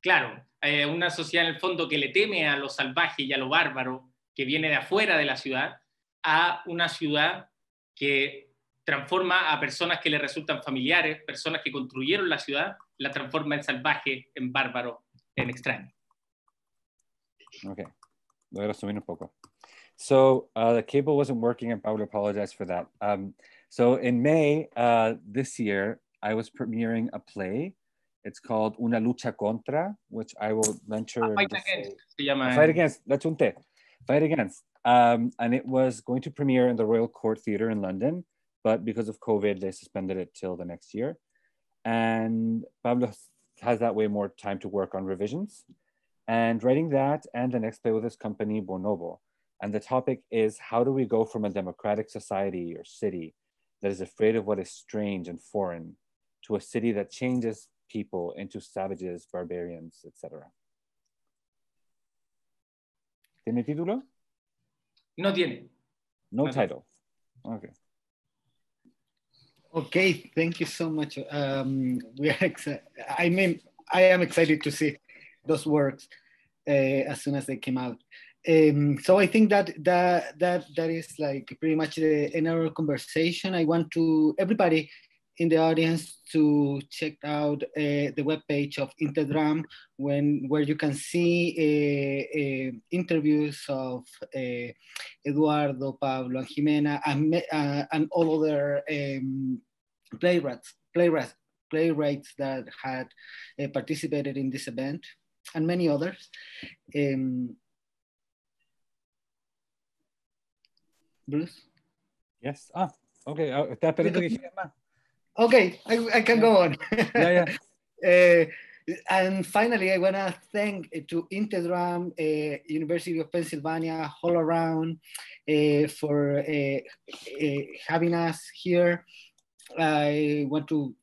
Claro, eh, una sociedad en el fondo que le teme a lo salvaje y a lo bárbaro que viene de afuera de la ciudad, a una ciudad que transforma a personas que le resultan familiares, personas que construyeron la ciudad, la transforma en salvaje, en bárbaro, en extraño. Okay, voy a resumir un poco. So uh, the cable wasn't working, and I would apologize for that. Um, so in May uh, this year, I was premiering a play. It's called Una lucha contra, which I will venture. A Fight to say- Against se llama. Fight Against, that's un té. Fight Against. Um, and it was going to premiere in the Royal Court Theatre in London, but because of COVID, they suspended it till the next year. And Pablo has that way more time to work on revisions and writing that and the next play with his company, Bonobo. And the topic is how do we go from a democratic society or city that is afraid of what is strange and foreign to a city that changes people into savages, barbarians, etc. ¿Tiene título? No tiene. No No. title. Okay. Okay, thank you so much. Um, we are excited. I mean, I am excited to see those works uh, as soon as they came out. Um, so I think that that that that is like pretty much the end of our conversation. I want to everybody in the audience to check out uh, the webpage of Interdram when where you can see uh, uh, interviews of uh, Eduardo, Pablo, and Jimena, and, uh, and all other um, playwrights, playwrights, playwrights that had uh, participated in this event, and many others. Um, Bruce? Yes. Ah, okay. Ah, está esperando que. Okay, I, I can go on. Yeah, Uh, *laughs* and finally, I want to thank uh, to Interdram, uh, University of Pennsylvania, all around uh, for uh, uh, having us here. I want to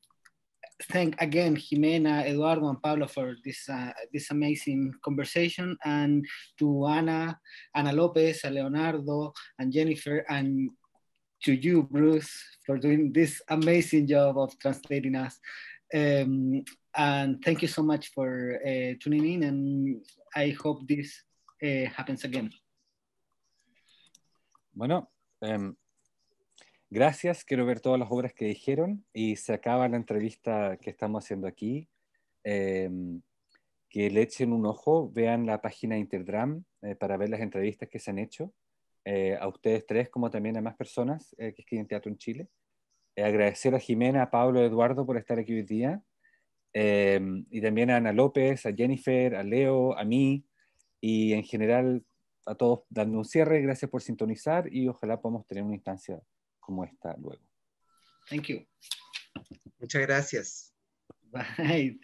thank again Jimena, Eduardo, and Pablo for this uh, this amazing conversation, and to Ana, Ana Lopez, Leonardo, and Jennifer, and to you, Bruce, for doing this amazing job of translating us. Um, and thank you so much for uh, tuning in, and I hope this uh, happens again. Bueno, um, gracias. Quiero ver todas las obras que dijeron y se acaba la entrevista que estamos haciendo aquí. Um, que le echen un ojo, vean la página Interdram eh, para ver las entrevistas que se han hecho. Eh, a ustedes tres, como también a más personas eh, que escriben teatro en Chile. Eh, agradecer a Jimena, a Pablo, a Eduardo por estar aquí hoy día. y también a Ana López, a Jennifer, a Leo, a mí y en general a todos dando un cierre. Gracias por sintonizar y ojalá podamos tener una instancia como esta luego. Thank you. Muchas gracias. Bye.